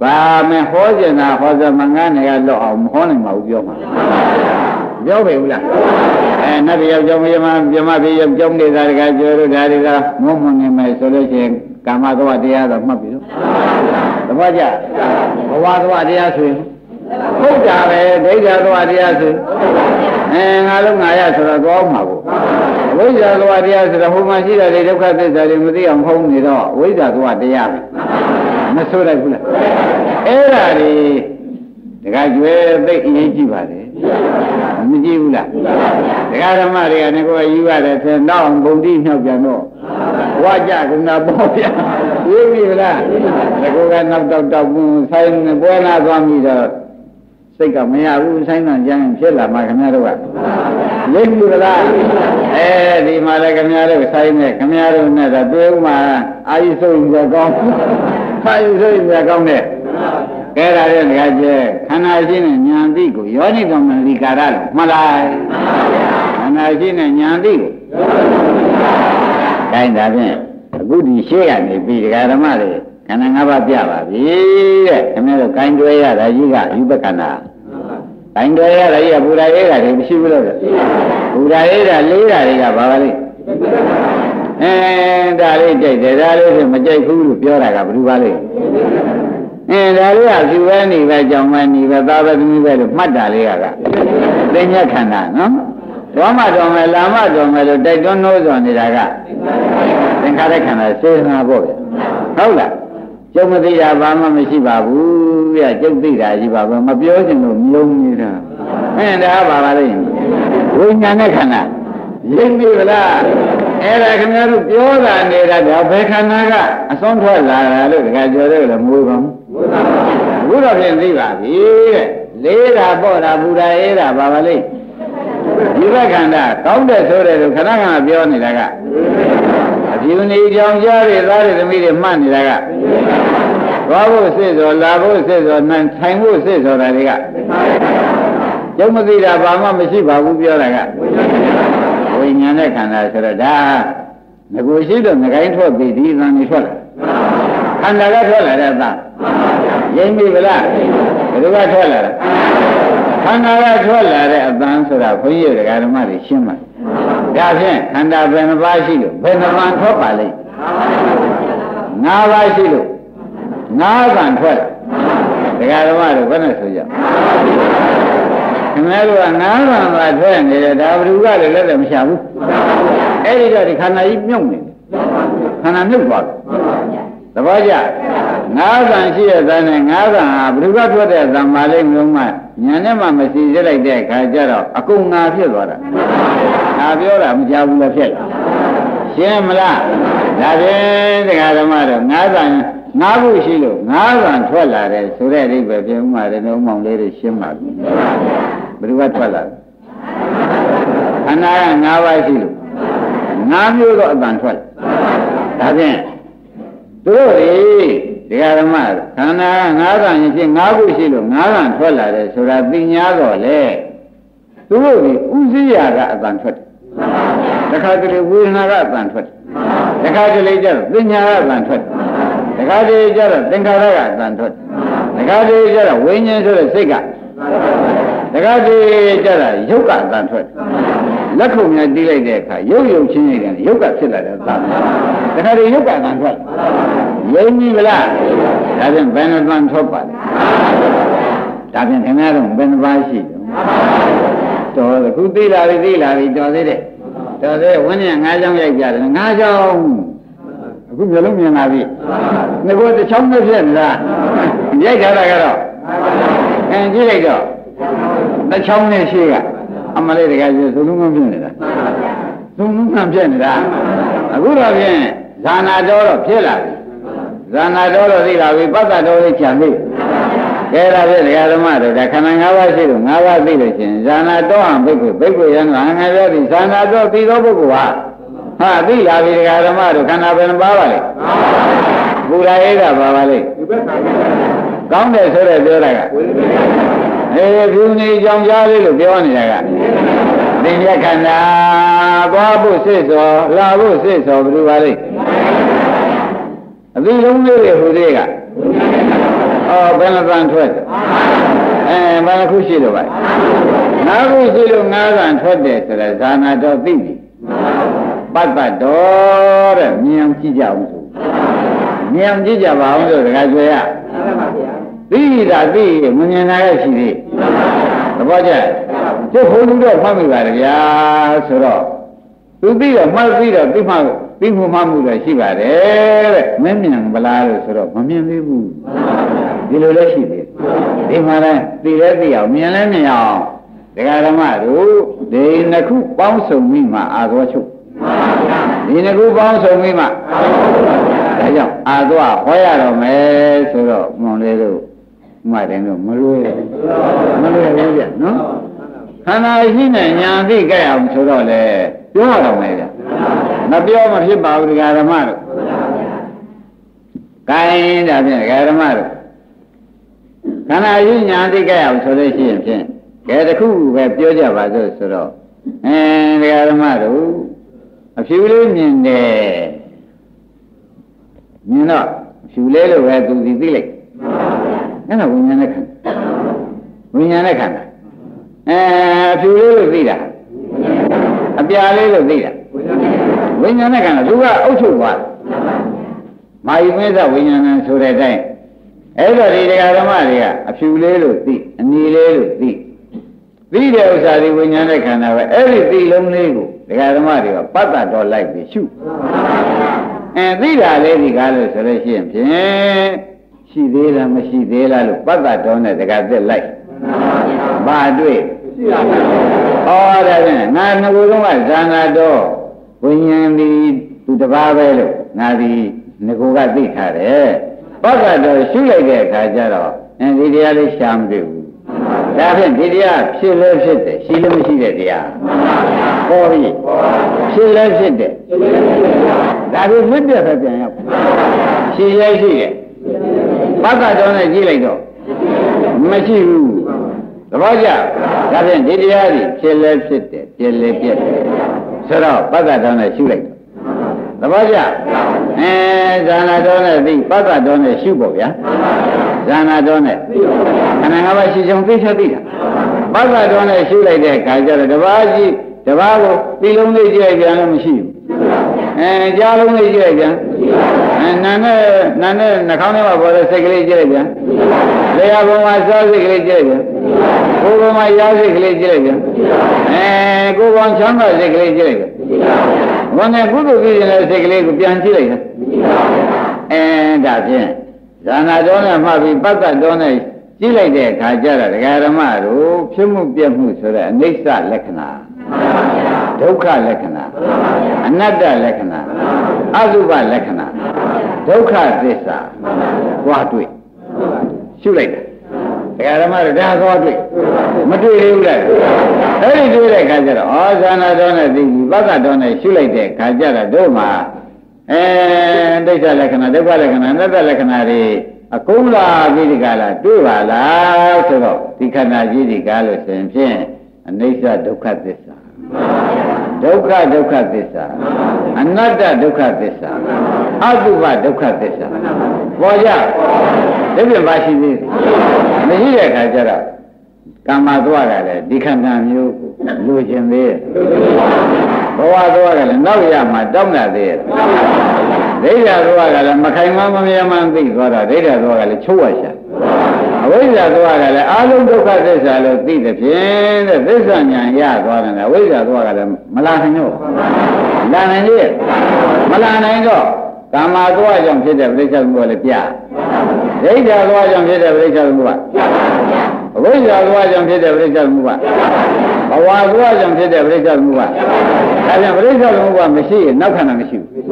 ကွာမဟောကျင်တာဟောစမငန်းနေရတော့အောင်မဟောနိုင်ပါဘူးပြောမှာပြောပြီဘူးလားအဲနတ်တရားကြောင့်မြမမြမပြေရောက်ကြောင်းနေတာတကကျော်တို့ဒါတွေကငုံမနေမယ်ဆိုလို့ရှိရင် ကာမသောတရားတော့မှတ်ပြီလို့သဘောကျဘဝသောတရားဆိုရင်ဟုတ်တာပဲဒိဋ္ဌာသောတရားဆိုအဲငါလုံးငါရဆိုတော့သွားမှာကိုဝိဇ္ဇာသောတရားဆိုတော့ဟိုမှာရှိတဲ့ဒုက္ခသစ္စာတွေမသိအောင်ဖုံးနေတော့ဝိဇ္ဇာသောတရားပဲမဆိုးလိုက်ဘူးလားအဲ့ဒါတွေ တခါကျွဲသိအရေးကြီးပါတယ်မကြည့်ဘူးလားဒကာဓမ္မတွေကလည်းကိုယ်ယူရတယ်ဆိုတော့ဘုံတိမြောက်ပြန်တော့ဝါကြကနာပေါ့ဗျာရေးပြီလားဒီကောကနောက်တော့တော့ဆိုင်ပွဲလာသွားပြီတော့စိတ်ကမရဘူးဆိုင်ကကြမ်းဖြစ်လာမှခင်ဗျားတို့ကလိမ့်ဘူးလားအဲဒီမှာလည်းခင်ဗျားတို့ဆိုင်နဲ့ခင်ဗျားတို့နဲ့တော့တွေ့ဥမှာအာယုဆုံးရကောင်းအာယုဆုံးရကောင်းတဲ့ ကဲဒါရဲ့ငါကျဲခန္ဓာရှိနဲ့ညာတိကိုယောနိကမလီကာရလို့မှတ်လိုက်ခန္ဓာရှိနဲ့ညာတိကိုတိုင်းဒါဖြင့်အခုဒီရှေ့ကနေပြီးဒကာဓမ္မတွေခန္ဓာ၅ပါးပြပါပြီတဲ့ခင်ဗျားတို့ကိုင်းတွဲရတာကြီးကယူပက္ခဏာတိုင်းတော်ရတာကြီးကဘူရာရေးတာတွေမရှိဘူးလို့ဘူရာရေးတာလေးတာတွေကဘာပါလဲအဲဒါလေးကြိုက်တယ်ဒါလေးဆိုမကြိုက်ဘူးလို့ပြောတာကဘယ်သူပါလဲ အဲဒါလေးကဖြူပဲနေပဲကြောင်ပဲနေပဲသားပဲသမီးပဲလို့မှတ်တာလေးကကသိညက်ခန္ဓာနော်တော်မတော်မယ်လာမတော်မယ်လို့တိုက်တွန်းလို့ဆိုနေတာကသင်္ခါရခန္ဓာစေတနာပေါ့ဗျဟုတ်လားကျုပ်မသိတာဘာမှမရှိပါဘူးပြကျုပ်သိတာရှိပါပဲမပြောချင်လို့မြုံနေတာအဲဒါပါပါလိမ့်ဝိညာဉ်နဲ့ခန္ဓာရိပ်ပြီလားအဲ့ဒါခင်ဗျားတို့ပြောတာနေတာဒါဘယ်ခန္ဓာကအစွန်းထွက်လာတာလို့တခါပြောတယ်လည်းမဝေပါဘူး ဘုရားဖြင့်သိပါပြီတဲ့လေးတာပေါ့တာဘူတာအေးတာပါပါလိမ့်ဒီဘက်ခန္ဓာကောင်းတယ်ဆိုတယ်လို့ခဏခဏပြောနေတာကအဖြူနေကြောင်ကြားရသားရသမီးတွေမှတ်နေတာကသွားဖို့စစ်စောလာဖို့စစ်စောနိုင်ထိုင်ဖို့စစ်စောတာတွေကကျုံမသိတာဘာမှမရှိပါဘူးပြောတာကဝိညာဉ်နဲ့ခန္ဓာဆိုတော့ဒါငကိုရှိတော့ငကိုင်းထွက်ပြီးဒီသံနေထွက်လာ ခန္ဓာကထွက်လာတဲ့အသားရိမ့်ပြီဗလားဘယ်သူကထွက်လာတာခန္ဓာကထွက်လာတဲ့အသံဆိုတာဘုန်းကြီးတွေကဓမ္မတွေရှင်းပါဒါဖြင့်ခန္ဓာဘယ်နှပါးရှိလို့ဘယ်နှပန်ထွက်ပါလိမ့်၅ပါးရှိလို့၅ပန်ထွက်ဒကာဓမ္မတို့ဘယ်နဲ့ဆိုကြခင်ဗျားတို့က၅ပန်ပါထွက်နေတယ်ဒါဘ누구ကလည်းလက်လည်းမရှာဘူးအဲ့ဒီတော့ဒီခန္ဓာကြီးမြုပ်နေတယ်ခန္ဓာမြုပ်သွားတယ် သဘောကျငါးဆံရှိတဲ့သံနဲ့ငါးဆံဟာဘ누구ကထွက်တဲ့သံပါလိမ့်မလို့မှညာနဲ့မှမစီရလိုက်တဲ့အခါကျတော့အကုန်ငါဖြစ်သွားတာငါပြောတာမကြဘူးလားဖြစ်လားရှင်းမလားဒါဖြင့်တရားဓမ္မတော့ငါးဆံငါးခုရှိလို့ငါးဆံထွက်လာတယ်ဆိုတဲ့အိဗယ်ပြင်ဥမာတဲ့နှုံးမောင်လေးတွေရှင်းပါပြီဘ누구ကထွက်လာလဲခန္ဓာကငါးပါးရှိလို့ငါးမျိုးတော့အတန်ထွက်ဒါဖြင့် သူတို့တွေဒီဃာရမခန္ဓာငါးကံရင်ဖြစ်ငါးခုရှိလို့ငါးကံထွက်လာတယ်ဆိုတာသိညာတော့လေသူတို့ဒီဥစည်းရာကအတန်ထွက်တယ်တခါတလေဝေဒနာကအတန်ထွက်တယ်တခါတလေကျတော့သိညာကအတန်ထွက်တယ်တခါတလေကျတော့သင်္ခါရကအတန်ထွက်တယ်တခါတလေကျတော့ဝိညာဉ်ဆိုတဲ့စိတ်ကတခါတလေကျတော့ယုတ်ကအတန်ထွက် လက်ခုံများတီးလိုက်တဲ့အခါရုပ်ရုပ်ချင်းချင်းနဲ့ယုတ်ကဖြစ်လာတဲ့အတန်တခါတလေယုတ်ကအတန်ထွက်ရင်းပြီဗလားဒါဖြင့်ဘယ်နှပန်ထွက်ပါလဲဒါဖြင့်ခင်ဗျားတို့ဘယ်နှပါးရှိတော့တော်ခုသိလာပြီသိလာပြီတော်သေးတယ်တော်သေးဝင်းနဲ့ငါးချောင်းရိုက်ကြတယ်ငါးချောင်းအခုမျိုးလုံးမြင်လာပြီငါကတစ်ချောင်းမဖြစ်လားရိုက်ထားတာကတော့အဲကြည့်လိုက်တော့တစ်ချောင်းနဲ့ရှိက အမလေးတကယ်ဆိုသုံးလုံးမဖြစ်နေတာသုံးလုံးမှဖြစ်နေတာအခုတော့ဖြင့်ဇာနာတော်တော့ဖြစ်လာပြီဇာနာတော်တော့သိလာပြီပတ္တတော်လေးခြံပြီကဲဒါဖြင့်ဒကာဓမ္မတို့ဒါခန္ဓာ၅ပါးရှိလို့၅ပါးသိလို့ရှင်ဇာနာတော်ဟံဘိက္ခုဘိက္ခုယံဟံငါပြောပြီဇာနာတော်ပြီးသောပုဂ္ဂိုလ်ဟာဟာသိလာပြီဒကာဓမ္မတို့ခန္ဓာဘယ်နှပါးပါလဲပူရာရေးကပါပါလေကောင်းတယ်ဆိုတော့ပြောတာက အေးဖြူနေကြောင်ကြားလေးလို့ပြောနေတာကသင်္ကြခန္ဓာသွားဖို့စစ်စောလာဖို့စစ်စောဘယ်လိုပါလဲအသီးလုံးလေးတွေဟိုသေးကအော်ဘယ်နှပန်ထွက်အဲဘယ်နှခုရှိလို့ပါငါးခုရှိလို့ငါးကံထွက်တယ်ဆိုတော့ဇာနာတော်သိပြီပတ္တတော်တဲ့မြင်ကြည့်ကြအောင်ဆိုမြင်ကြည့်ကြပါအောင်ဆိုတခါကျွေရ သိတာသိမမြင်တာလည်းရှိသေးသဘောကျကျုပ်ဘုန်းကြီးတော့မှတ်မိပါတယ်ဗျာဆိုတော့သူသိတော့မှတ်သိတော့သိမှသိမှုမှမှုတော့ရှိပါတယ်တဲ့မမြင်ဗလားလို့ဆိုတော့မမြင်သေးဘူးဒီလိုလည်းရှိသေးဒီမှာလည်းသိလဲသိအောင်မြင်လဲမြင်အောင်ဒကာဓမ္မတို့ဒီနှစ်ခုပေါင်းစုံပြီးမှအာသောချုပ်ဒီနှစ်ခုပေါင်းစုံပြီးမှဒါကြောင့်အာသောဟောရတော့မယ်ဆိုတော့မွန်လေးတို့ မှတ်တယ်လို့မလွယ်မလွယ်ဘူးဗျနော်ခန္ဓာရှိနေညာသိကြရအောင်ဆိုတော့လေပြောရတော့မယ်ဗျမပြောမဖြစ်ပါဘူးဒကာဓမ္မတို့ကိုင်းဒါဖြင့်ဒကာဓမ္မတို့ခန္ဓာရှိညာသိကြရအောင်ဆိုလို့ရှိရင်ဖြင့်ကဲတခုပဲပြောကြပါစို့ဆိုတော့အဲဒကာဓမ္မတို့အဖြူလေးမြင်တယ်မြင်တော့ဖြူလေးလို့ပဲသူသိသိလိုက် အဲ့ဒါဝိညာဉ်နဲ့ခန္ဓာဝိညာဉ်နဲ့ခန္ဓာအဲအဖြူလေးလို့သိတာအပြာလေးလို့သိတာဝိညာဉ်နဲ့ခန္ဓာသူကအုပ်ချုပ်သွားမာယိမေသဝိညာဏဆိုတဲ့အတိုင်းအဲ့တော့ဒီတရားဓမ္မတွေကအဖြူလေးလို့သိအနီလေးလို့သိသိတဲ့ဥစ္စာဒီဝိညာဉ်နဲ့ခန္ဓာပဲအဲ့ဒီသိလုံးလေးကိုတရားဓမ္မတွေကပတ်သက်တော်လိုက်ပြီးရှုအဲသိတာလေးဒီကားလို့ဆိုလို့ရှိရင်ဖြင့် ရှိသေးလားမရှိသေးလားလို့ပတ်သက်တော်နဲ့တရားသက်လိုက်ဘာတွေ့ဩဒါဖြင့်ငါငကိုယ်လုံးကဇာနာတော်ဝိညာဉ်ဒီသူတပါးပဲလို့ငါဒီငကိုယ်ကသိထားတယ်ပတ်သက်တော်ရှုလိုက်တဲ့အခါကျတော့အဲဒီတရားလေးရှာမတွေ့ဘူးဒါဖြင့်ဒီတရားဖြစ်လဲဖြစ်တယ်ရှိလို့မရှိတဲ့တရားဟောပြီဖြစ်လဲဖြစ်တယ်ဒါဖြင့်လွတ်တဲ့ပဲပြန်ရောက်ရှိလဲရှိတယ် ပက္ခတော်နဲ့ကြည့်လိုက်တော့မရှိဘူးသဘောကျဒါဖြင့်ဒီတရားကြီးဖြစ်လဲဖြစ်တယ်ပြည့်လဲပြည့်တယ်ဆိုတော့ပက္ခတော်နဲ့ရှုလိုက်သဘောကျအဲဇာနာတော်နဲ့သိပက္ခတော်နဲ့ရှုဖို့ဗျာဇာနာတော်နဲ့ခန္ဓာငါးပါးရှိချုံသိချက်သိတာပက္ခတော်နဲ့ရှုလိုက်တဲ့ခါကျတော့တပါးကြီးတပါးကိုပြီးလုံးလေးကြည့်ပြန်လို့မရှိဘူး အဲကြားလုံးလေးကြည့်ပြန်အဲနာနဲ့နာနဲ့နှာခေါင်းထဲမှာပေါ်တဲ့စိတ်ကလေးကြည့်ပြန်လေယာဘုံမှာစားစိတ်ကလေးကြည့်ပြန်ကိုယ်ဘုံမှာရားစိတ်ကလေးကြည့်ပြန်အဲကိုယ်ဘုံချမ်းသာစိတ်ကလေးကြည့်ပြန်ဘုံနဲ့ကုသိုလ်ပြုရင်လည်းစိတ်ကလေးကိုပြန်ကြည့်လိုက်တာအဲဒါဖြင့်ဇာနာတော်နဲ့မှတ်ပြီးပတ္တတော်နဲ့ကြည့်လိုက်တဲ့အခါကျတော့ဒကာဓမ္မတို့ဖြစ်မှုပြက်မှုဆိုတဲ့အနိစ္စလက္ခဏာ ဒုက္ခလက္ခဏာအနတ္တလက္ခဏာအတုပလက္ခဏာဒုက္ခသစ္စာကြွားတွေ့ရှုလိုက်တာဒကာဓမ္မတို့ဒါသွားတွေ့မတွေ့သေးဘူးလားအဲ့ဒီတွေ့တဲ့အခါကျတော့ဩဇာနာတော်နဲ့သိပြီပတ္တတော်နဲ့ရှုလိုက်တဲ့အခါကျတော့တို့မှာအဲဒိဋ္ဌလက္ခဏာဒုက္ခလက္ခဏာအနတ္တလက္ခဏာတွေအကုန်လာပြီးဒီကလာတွေ့ပါလားဆိုတော့ဒီခန္ဓာကြီးဒီကားလို့ဆိုရင်ဖြင့် အနိစ္စဒုက္ခသစ္စာဒုက္ခဒုက္ခသစ္စာအနတ္တဒုက္ခသစ္စာအတုပဒုက္ခသစ္စာပေါ်ကြဒီပြင်ပါရှိသေးမရှိတဲ့အခါကျတော့ကာမသွားကလည်းဒီခန္ဓာမျိုးကိုလိုချင်သေးဘဝသွားကလည်းနောက်ရမှာတောင်းတာသေးရဲ့ဒိဋ္ဌာသွားကလည်းမခိုင်မမမြဲမှန်သိသွားတာဒိဋ္ဌာသွားကလည်းချုပ်ဝရှာ အဝိဇ္ဇာသွားကလည်းအာလုံးဒုက္ခသစ္စာလို့သိတဲ့ဖြင့်တဲ့သစ္စာဉာဏ်ရသွားတယ်အဝိဇ္ဇာသွားကလည်းမလာနိုင်တော့လာနိုင်ရဲ့မလာနိုင်တော့ကာမသွားကြောင့်ဖြစ်တဲ့ပြိဿမှုကလည်းပြဒိဋ္ဌာသွားကြောင့်ဖြစ်တဲ့ပြိဿမှုကအဝိဇ္ဇာသွားကြောင့်ဖြစ်တဲ့ပြိဿမှုကဘဝသွားကြောင့်ဖြစ်တဲ့ပြိဿမှုကဒါပြန်ပြိဿမှုကမရှိရင်နောက်ခန္ဓာမရှိဘူး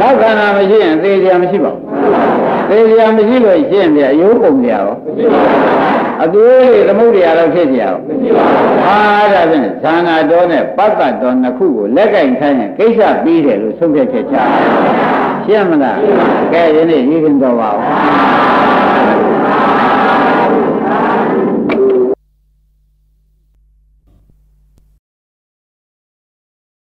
နောက်ခန္ဓာမရှိရင်သေကြမရှိပါဘူး သေကြမရှိလို့ရှင်းပြအယိုးပုံကြရောအသွေးတွေသမုဒ္ဒရာတော့ဖြစ်ကြရောဟာဒါဖြင့်ဇာနာတော်နဲ့ပတ္တတော်နှစ်ခုကိုလက်ကင်ခိုင်းရင်ကိစ္စပြီးတယ်လို့ဆုံးဖြတ်ချက်ချရှင်းမလားကဲယနေ့ရည်ရင်တော်ပါဦး